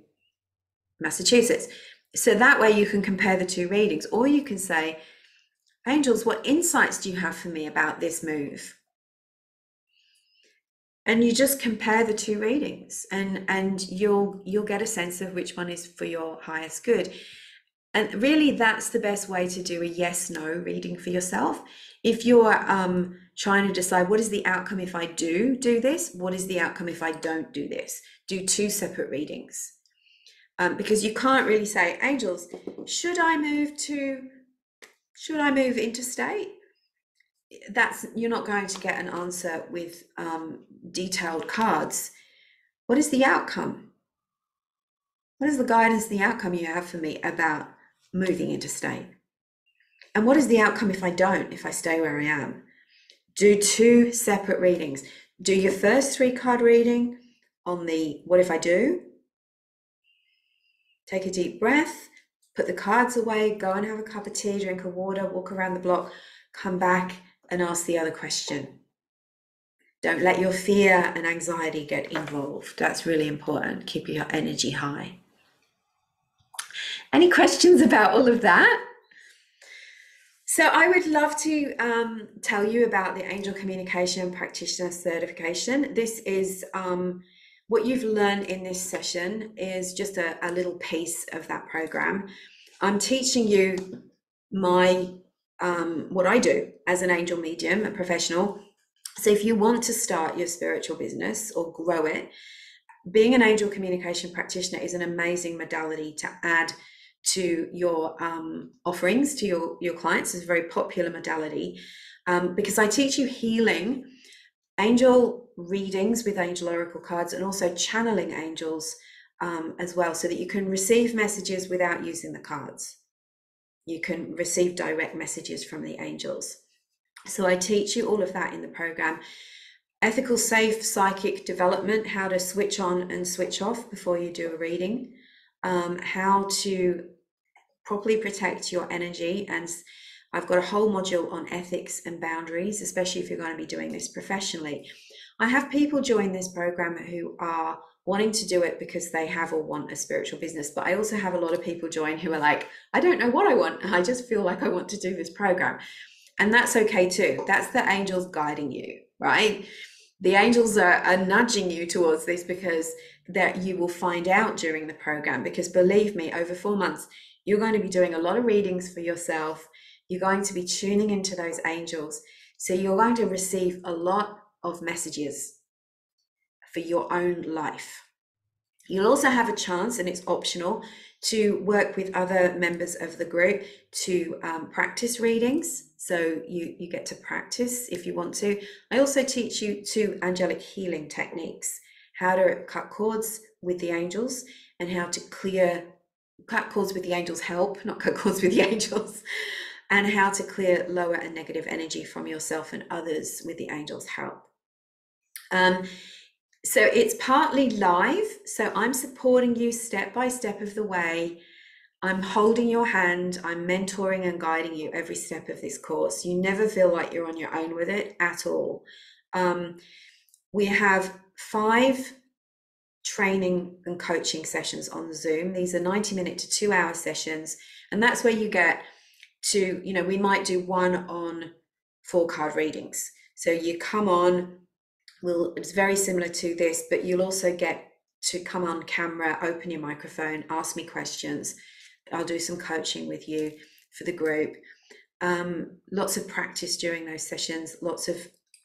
Massachusetts? So that way you can compare the two readings, or you can say, Angels, what insights do you have for me about this move? And you just compare the two readings and and you'll you'll get a sense of which one is for your highest good. And really that's the best way to do a yes no reading for yourself. If you're um, trying to decide what is the outcome if I do do this, what is the outcome if I don't do this, do two separate readings. Um, because you can't really say, angels, should I move to should I move interstate? That's you're not going to get an answer with um, detailed cards. What is the outcome? What is the guidance, the outcome you have for me about moving interstate? And what is the outcome if I don't, if I stay where I am? Do two separate readings. Do your first three card reading on the what if I do? Take a deep breath put the cards away, go and have a cup of tea, drink a water, walk around the block, come back and ask the other question. Don't let your fear and anxiety get involved. That's really important. Keep your energy high. Any questions about all of that? So, I would love to um, tell you about the Angel Communication Practitioner Certification. This is um, what you've learned in this session is just a, a little piece of that program. I'm teaching you my um, what I do as an angel medium, a professional. So if you want to start your spiritual business or grow it, being an angel communication practitioner is an amazing modality to add to your um, offerings to your your clients. It's a very popular modality um, because I teach you healing, angel readings with angel oracle cards, and also channeling angels um, as well, so that you can receive messages without using the cards you can receive direct messages from the angels. So I teach you all of that in the program. Ethical, safe psychic development, how to switch on and switch off before you do a reading, um, how to properly protect your energy. And I've got a whole module on ethics and boundaries, especially if you're going to be doing this professionally. I have people join this program who are wanting to do it because they have or want a spiritual business. But I also have a lot of people join who are like, I don't know what I want. I just feel like I want to do this program. And that's okay too. That's the angels guiding you, right? The angels are, are nudging you towards this because that you will find out during the program. Because believe me, over four months, you're going to be doing a lot of readings for yourself. You're going to be tuning into those angels. So you're going to receive a lot of messages for your own life. You'll also have a chance, and it's optional, to work with other members of the group to um, practice readings. So you, you get to practice if you want to. I also teach you two angelic healing techniques how to cut cords with the angels and how to clear cut cords with the angels help, not cut cords with the angels, and how to clear lower and negative energy from yourself and others with the angels help. Um, so it's partly live. So I'm supporting you step by step of the way. I'm holding your hand. I'm mentoring and guiding you every step of this course. You never feel like you're on your own with it at all. Um, we have five training and coaching sessions on Zoom. These are 90 minute to two hour sessions. And that's where you get to, you know, we might do one on four card readings. So you come on, will it's very similar to this, but you'll also get to come on camera, open your microphone, ask me questions. I'll do some coaching with you for the group. Um, lots of practice during those sessions, lots of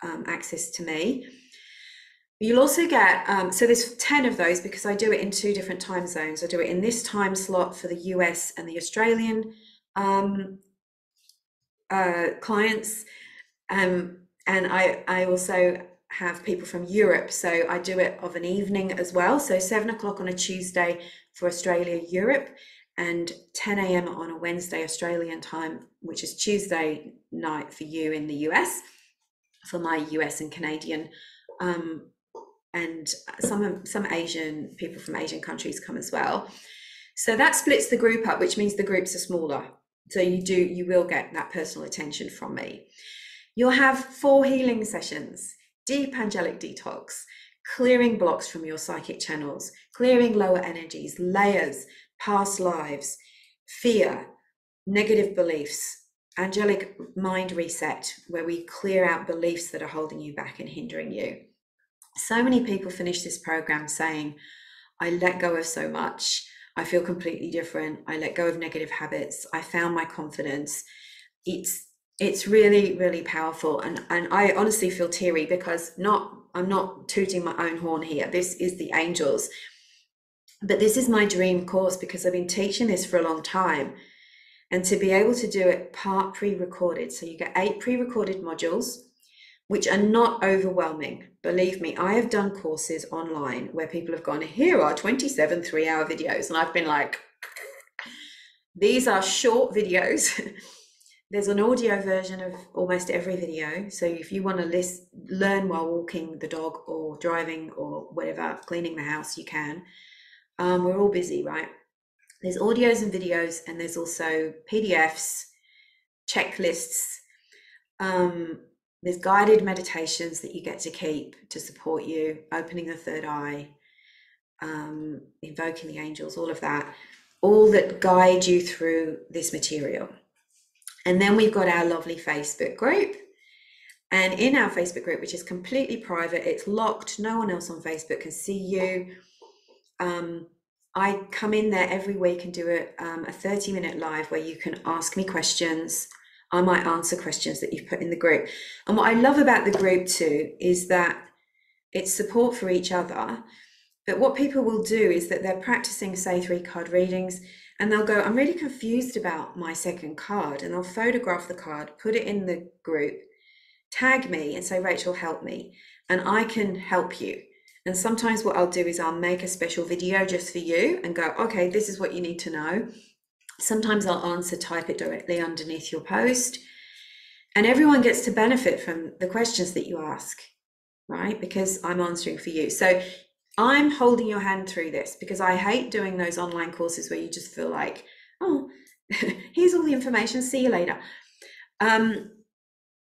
um, access to me. You'll also get, um, so there's 10 of those because I do it in two different time zones. I do it in this time slot for the US and the Australian um, uh, clients. Um, and I, I also have people from Europe. So I do it of an evening as well. So seven o'clock on a Tuesday for Australia, Europe, and 10 a.m. on a Wednesday, Australian time, which is Tuesday night for you in the US, for my US and Canadian. Um, and some some Asian people from Asian countries come as well. So that splits the group up, which means the groups are smaller. So you do you will get that personal attention from me. You'll have four healing sessions deep angelic detox, clearing blocks from your psychic channels, clearing lower energies, layers, past lives, fear, negative beliefs, angelic mind reset, where we clear out beliefs that are holding you back and hindering you. So many people finish this program saying, I let go of so much. I feel completely different. I let go of negative habits. I found my confidence. It's it's really really powerful and and i honestly feel teary because not i'm not tooting my own horn here this is the angels but this is my dream course because i've been teaching this for a long time and to be able to do it part pre-recorded so you get eight pre-recorded modules which are not overwhelming believe me i have done courses online where people have gone here are 27 three hour videos and i've been like these are short videos there's an audio version of almost every video. So if you want to list, learn while walking the dog or driving or whatever, cleaning the house, you can. Um, we're all busy, right? There's audios and videos, and there's also PDFs, checklists, um, there's guided meditations that you get to keep to support you, opening the third eye, um, invoking the angels, all of that, all that guide you through this material. And then we've got our lovely Facebook group. And in our Facebook group, which is completely private, it's locked, no one else on Facebook can see you. Um, I come in there every week and do a, um, a 30 minute live where you can ask me questions. I might answer questions that you've put in the group. And what I love about the group too is that it's support for each other. But what people will do is that they're practicing, say, three card readings, and they'll go, I'm really confused about my second card. And they'll photograph the card, put it in the group, tag me, and say, Rachel, help me. And I can help you. And sometimes what I'll do is I'll make a special video just for you and go, okay, this is what you need to know. Sometimes I'll answer, type it directly underneath your post. And everyone gets to benefit from the questions that you ask, right? Because I'm answering for you. So I'm holding your hand through this because I hate doing those online courses where you just feel like, oh, here's all the information, see you later. Um,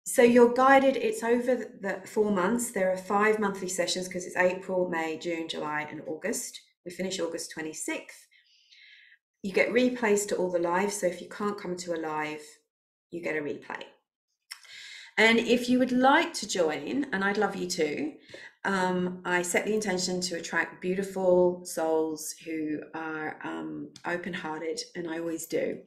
so you're guided, it's over the four months. There are five monthly sessions because it's April, May, June, July, and August. We finish August 26th. You get replays to all the lives. So if you can't come to a live, you get a replay. And if you would like to join, and I'd love you to, um, I set the intention to attract beautiful souls who are um, open hearted, and I always do.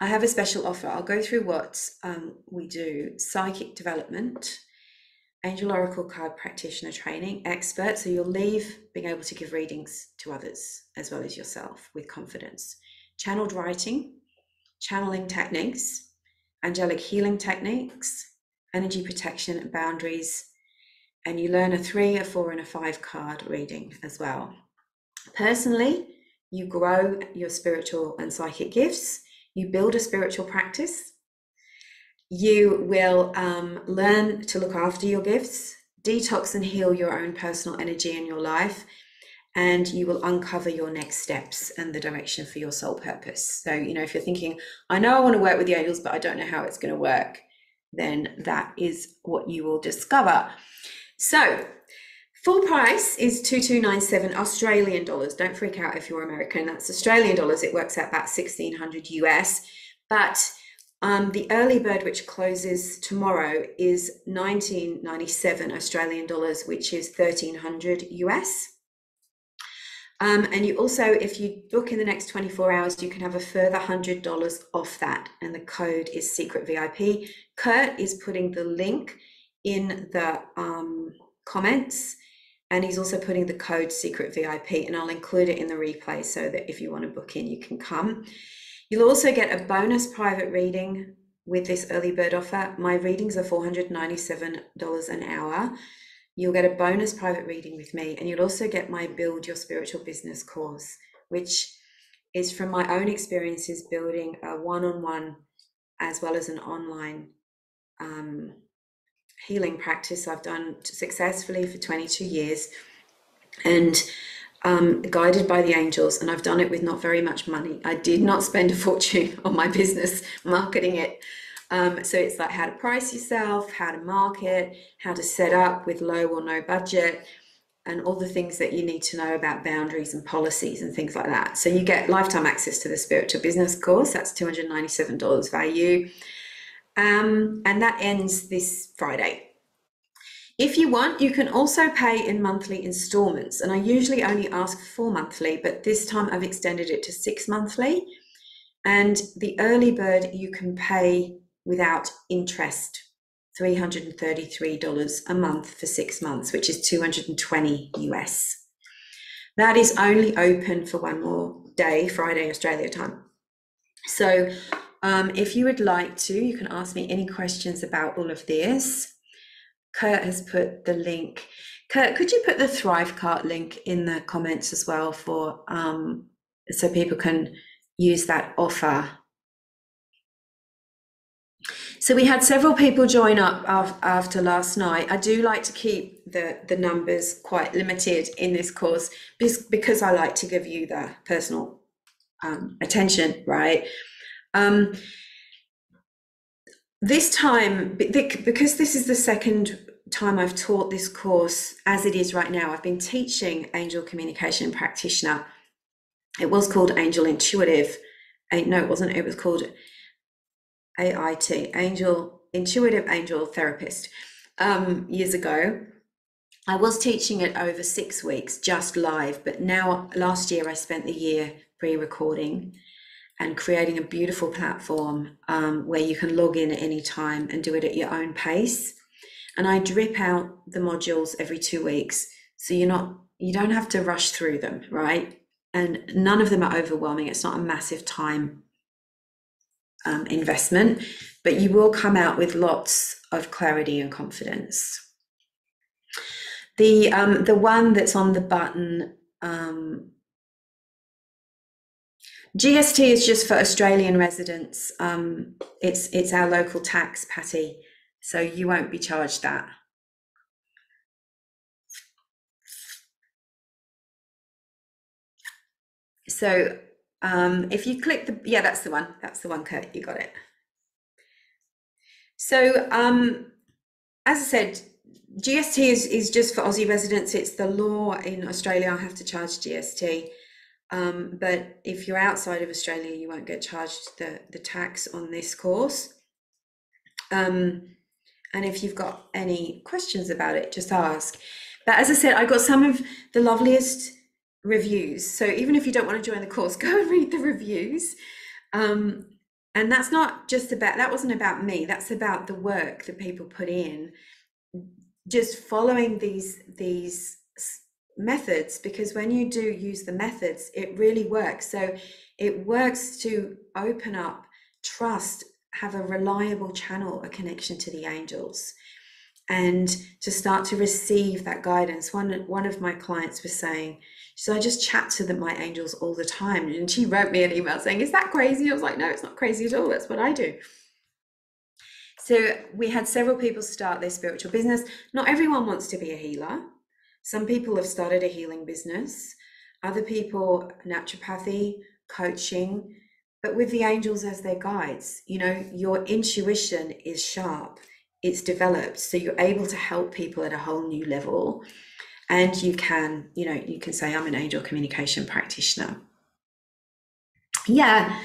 I have a special offer. I'll go through what um, we do psychic development, angel oracle card practitioner training, expert. So you'll leave being able to give readings to others as well as yourself with confidence. Channeled writing, channeling techniques, angelic healing techniques, energy protection and boundaries. And you learn a three, a four, and a five card reading as well. Personally, you grow your spiritual and psychic gifts you build a spiritual practice, you will um, learn to look after your gifts, detox and heal your own personal energy in your life, and you will uncover your next steps and the direction for your soul purpose. So, you know, if you're thinking, I know I want to work with the angels, but I don't know how it's going to work, then that is what you will discover. So, Full price is 2297 Australian dollars. Don't freak out if you're American. That's Australian dollars. It works out about 1600 US. But um, the early bird, which closes tomorrow, is 1997 Australian dollars, which is 1300 US. Um, and you also, if you book in the next 24 hours, you can have a further $100 off that. And the code is secret VIP. Kurt is putting the link in the um, comments and he's also putting the code secret VIP, and I'll include it in the replay so that if you want to book in, you can come. You'll also get a bonus private reading with this early bird offer. My readings are $497 an hour. You'll get a bonus private reading with me, and you'll also get my Build Your Spiritual Business course, which is from my own experiences building a one on one as well as an online um, healing practice I've done successfully for 22 years and um, guided by the angels, and I've done it with not very much money. I did not spend a fortune on my business marketing it. Um, so it's like how to price yourself, how to market, how to set up with low or no budget, and all the things that you need to know about boundaries and policies and things like that. So you get lifetime access to the spiritual business course. That's $297 value. Um, and that ends this Friday. If you want, you can also pay in monthly installments. And I usually only ask for monthly, but this time I've extended it to six monthly. And the early bird, you can pay without interest, $333 a month for six months, which is 220 US. That is only open for one more day, Friday, Australia time. So um, if you would like to, you can ask me any questions about all of this. Kurt has put the link. Kurt, could you put the Thrivecart link in the comments as well for um, so people can use that offer? So we had several people join up after last night. I do like to keep the, the numbers quite limited in this course because I like to give you the personal um, attention, right? Um, this time, because this is the second time I've taught this course as it is right now, I've been teaching Angel Communication Practitioner. It was called Angel Intuitive. No, it wasn't. It was called AIT, Angel Intuitive Angel Therapist, um, years ago. I was teaching it over six weeks, just live, but now last year I spent the year pre recording and creating a beautiful platform um, where you can log in at any time and do it at your own pace. And I drip out the modules every two weeks. So you're not, you don't have to rush through them, right? And none of them are overwhelming. It's not a massive time um, investment, but you will come out with lots of clarity and confidence. The um, the one that's on the button um, GST is just for Australian residents. Um, it's it's our local tax, Patty, so you won't be charged that. So um, if you click the yeah, that's the one. That's the one, Kurt. You got it. So um, as I said, GST is, is just for Aussie residents. It's the law in Australia. I have to charge GST. Um, but if you're outside of Australia, you won't get charged the, the tax on this course. Um, and if you've got any questions about it, just ask. But as I said, I got some of the loveliest reviews. So even if you don't want to join the course, go and read the reviews. Um, and that's not just about, that wasn't about me, that's about the work that people put in just following these these methods because when you do use the methods it really works so it works to open up trust have a reliable channel a connection to the angels and to start to receive that guidance one one of my clients was saying so I just chat to my angels all the time. And she wrote me an email saying, Is that crazy? I was like, No, it's not crazy at all. That's what I do. So we had several people start their spiritual business. Not everyone wants to be a healer. Some people have started a healing business, other people, naturopathy, coaching, but with the angels as their guides. You know, your intuition is sharp, it's developed, so you're able to help people at a whole new level. And you can, you know, you can say, I'm an angel communication practitioner. Yeah,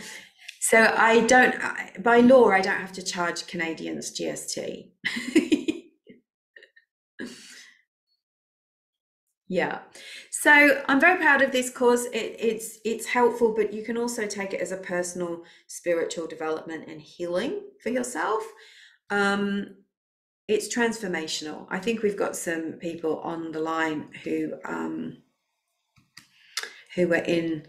so I don't, by law, I don't have to charge Canadians GST. yeah. So I'm very proud of this course. It, it's it's helpful, but you can also take it as a personal spiritual development and healing for yourself. Um, it's transformational. I think we've got some people on the line who um, who were in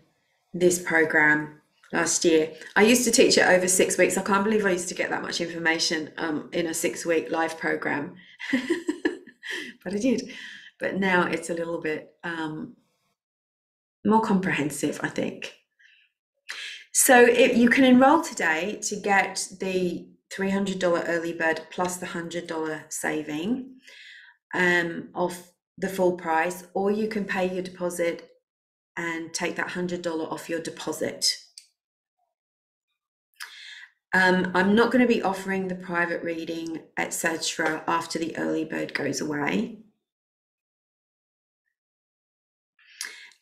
this program last year. I used to teach it over six weeks. I can't believe I used to get that much information um, in a six week live program, but I did. But now it's a little bit um, more comprehensive, I think. So it, you can enroll today to get the $300 early bird plus the $100 saving um, of the full price, or you can pay your deposit and take that $100 off your deposit. Um, I'm not going to be offering the private reading, etc., after the early bird goes away.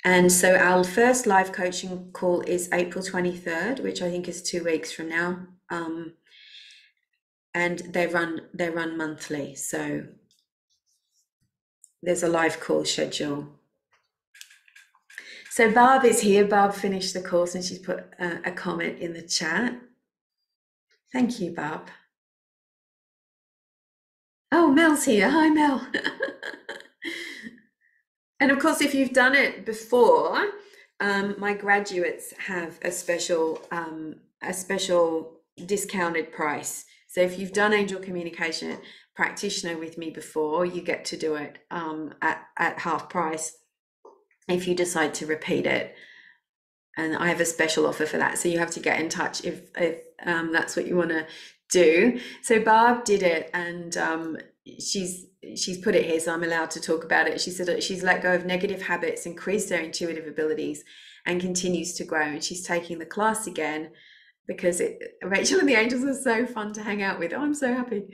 And so our first live coaching call is April 23rd, which I think is two weeks from now. Um, and they run they run monthly, so there's a live call schedule. So Barb is here. Barb finished the course and she's put a, a comment in the chat. Thank you, Barb. Oh, Mel's here. Hi, Mel. and of course, if you've done it before, um, my graduates have a special um, a special discounted price. So if you've done angel communication practitioner with me before, you get to do it um, at at half price. If you decide to repeat it, and I have a special offer for that. So you have to get in touch if if um, that's what you want to do. So Barb did it, and um, she's she's put it here, so I'm allowed to talk about it. She said she's let go of negative habits, increased her intuitive abilities, and continues to grow. And she's taking the class again because it, Rachel and the angels are so fun to hang out with. Oh, I'm so happy.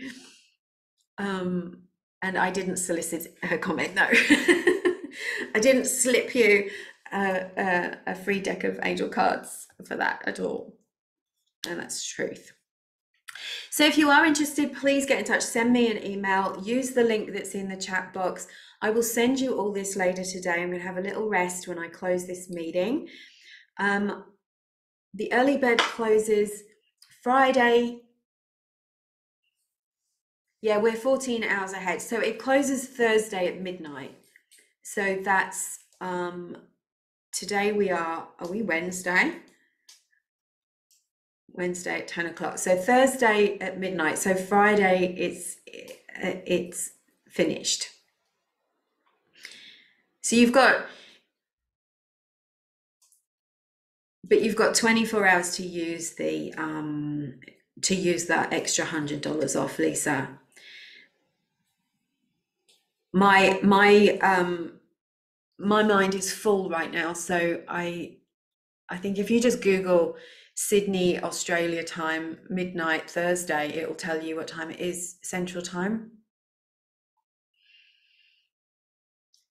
Um, and I didn't solicit her comment, no. I didn't slip you a free deck of angel cards for that at all. And that's truth. So if you are interested, please get in touch, send me an email, use the link that's in the chat box. I will send you all this later today. I'm going to have a little rest when I close this meeting. Um, the early bird closes Friday. Yeah, we're 14 hours ahead. So it closes Thursday at midnight. So that's um today we are are we Wednesday? Wednesday at 10 o'clock. So Thursday at midnight. So Friday it's it's finished. So you've got but you've got 24 hours to use the um, to use that extra hundred dollars off lisa my my um my mind is full right now so i i think if you just google sydney australia time midnight thursday it will tell you what time it is central time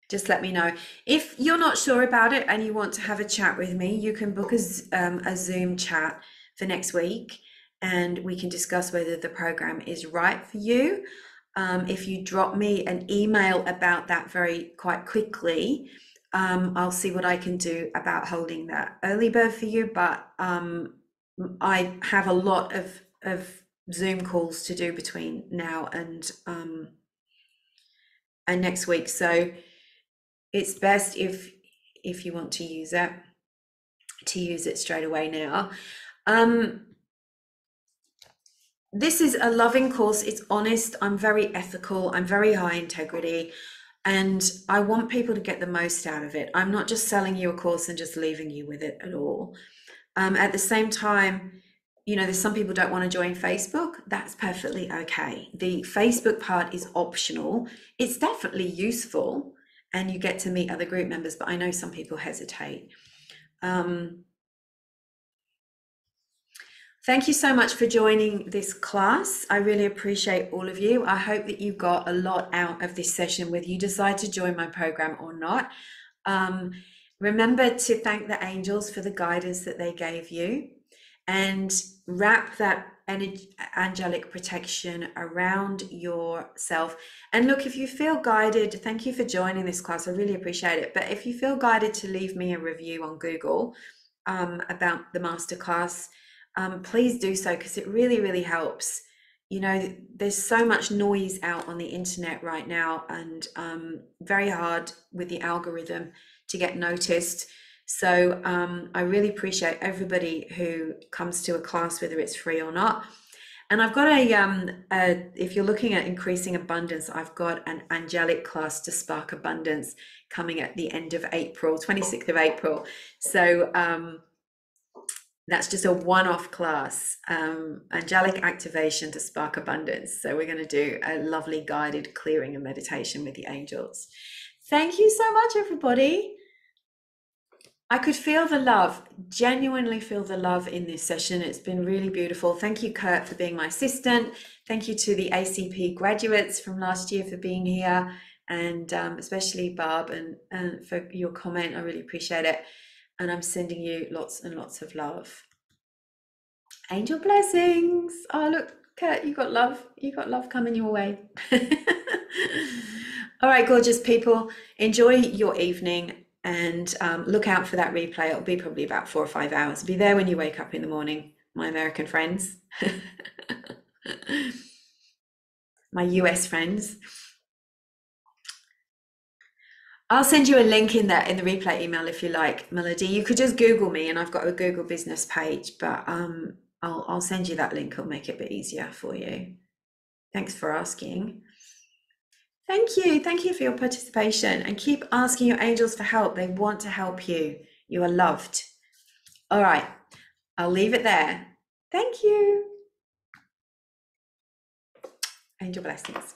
just let me know. If you're not sure about it and you want to have a chat with me, you can book a, um, a Zoom chat for next week and we can discuss whether the program is right for you. Um, if you drop me an email about that very quite quickly, um, I'll see what I can do about holding that early bird for you. But um, I have a lot of, of Zoom calls to do between now and um, and next week. So it's best if if you want to use it to use it straight away now. Um this is a loving course. It's honest. I'm very ethical. I'm very high integrity. And i want people to get the most out of it. I'm not just selling you a course and just leaving you with it at all um, at the same time you know there's some people don't want to join facebook that's perfectly okay the facebook part is optional it's definitely useful and you get to meet other group members, but I know some people hesitate. Um, thank you so much for joining this class. I really appreciate all of you. I hope that you got a lot out of this session, whether you decide to join my program or not. Um, remember to thank the angels for the guidance that they gave you and wrap that angelic protection around yourself. And look, if you feel guided, thank you for joining this class. I really appreciate it. But if you feel guided to leave me a review on Google um, about the masterclass, um, please do so because it really, really helps. You know, there's so much noise out on the internet right now and um, very hard with the algorithm to get noticed. So um, I really appreciate everybody who comes to a class, whether it's free or not. And I've got a, um, a, if you're looking at increasing abundance, I've got an angelic class to spark abundance coming at the end of April, 26th of April. So um, that's just a one-off class, um, angelic activation to spark abundance. So we're going to do a lovely guided clearing and meditation with the angels. Thank you so much, everybody. I could feel the love, genuinely feel the love in this session. It's been really beautiful. Thank you, Kurt, for being my assistant. Thank you to the ACP graduates from last year for being here, and um, especially Barb and, and for your comment. I really appreciate it. And I'm sending you lots and lots of love. Angel blessings. Oh, look, Kurt, you got love. You got love coming your way. All right, gorgeous people. Enjoy your evening and um, look out for that replay. It'll be probably about four or five hours. Be there when you wake up in the morning, my American friends, my US friends. I'll send you a link in that in the replay email if you like, Melody. You could just Google me, and I've got a Google business page, but um, I'll I'll send you that link. It'll make it a bit easier for you. Thanks for asking. Thank you. Thank you for your participation and keep asking your angels for help. They want to help you. You are loved. All right. I'll leave it there. Thank you. Angel blessings.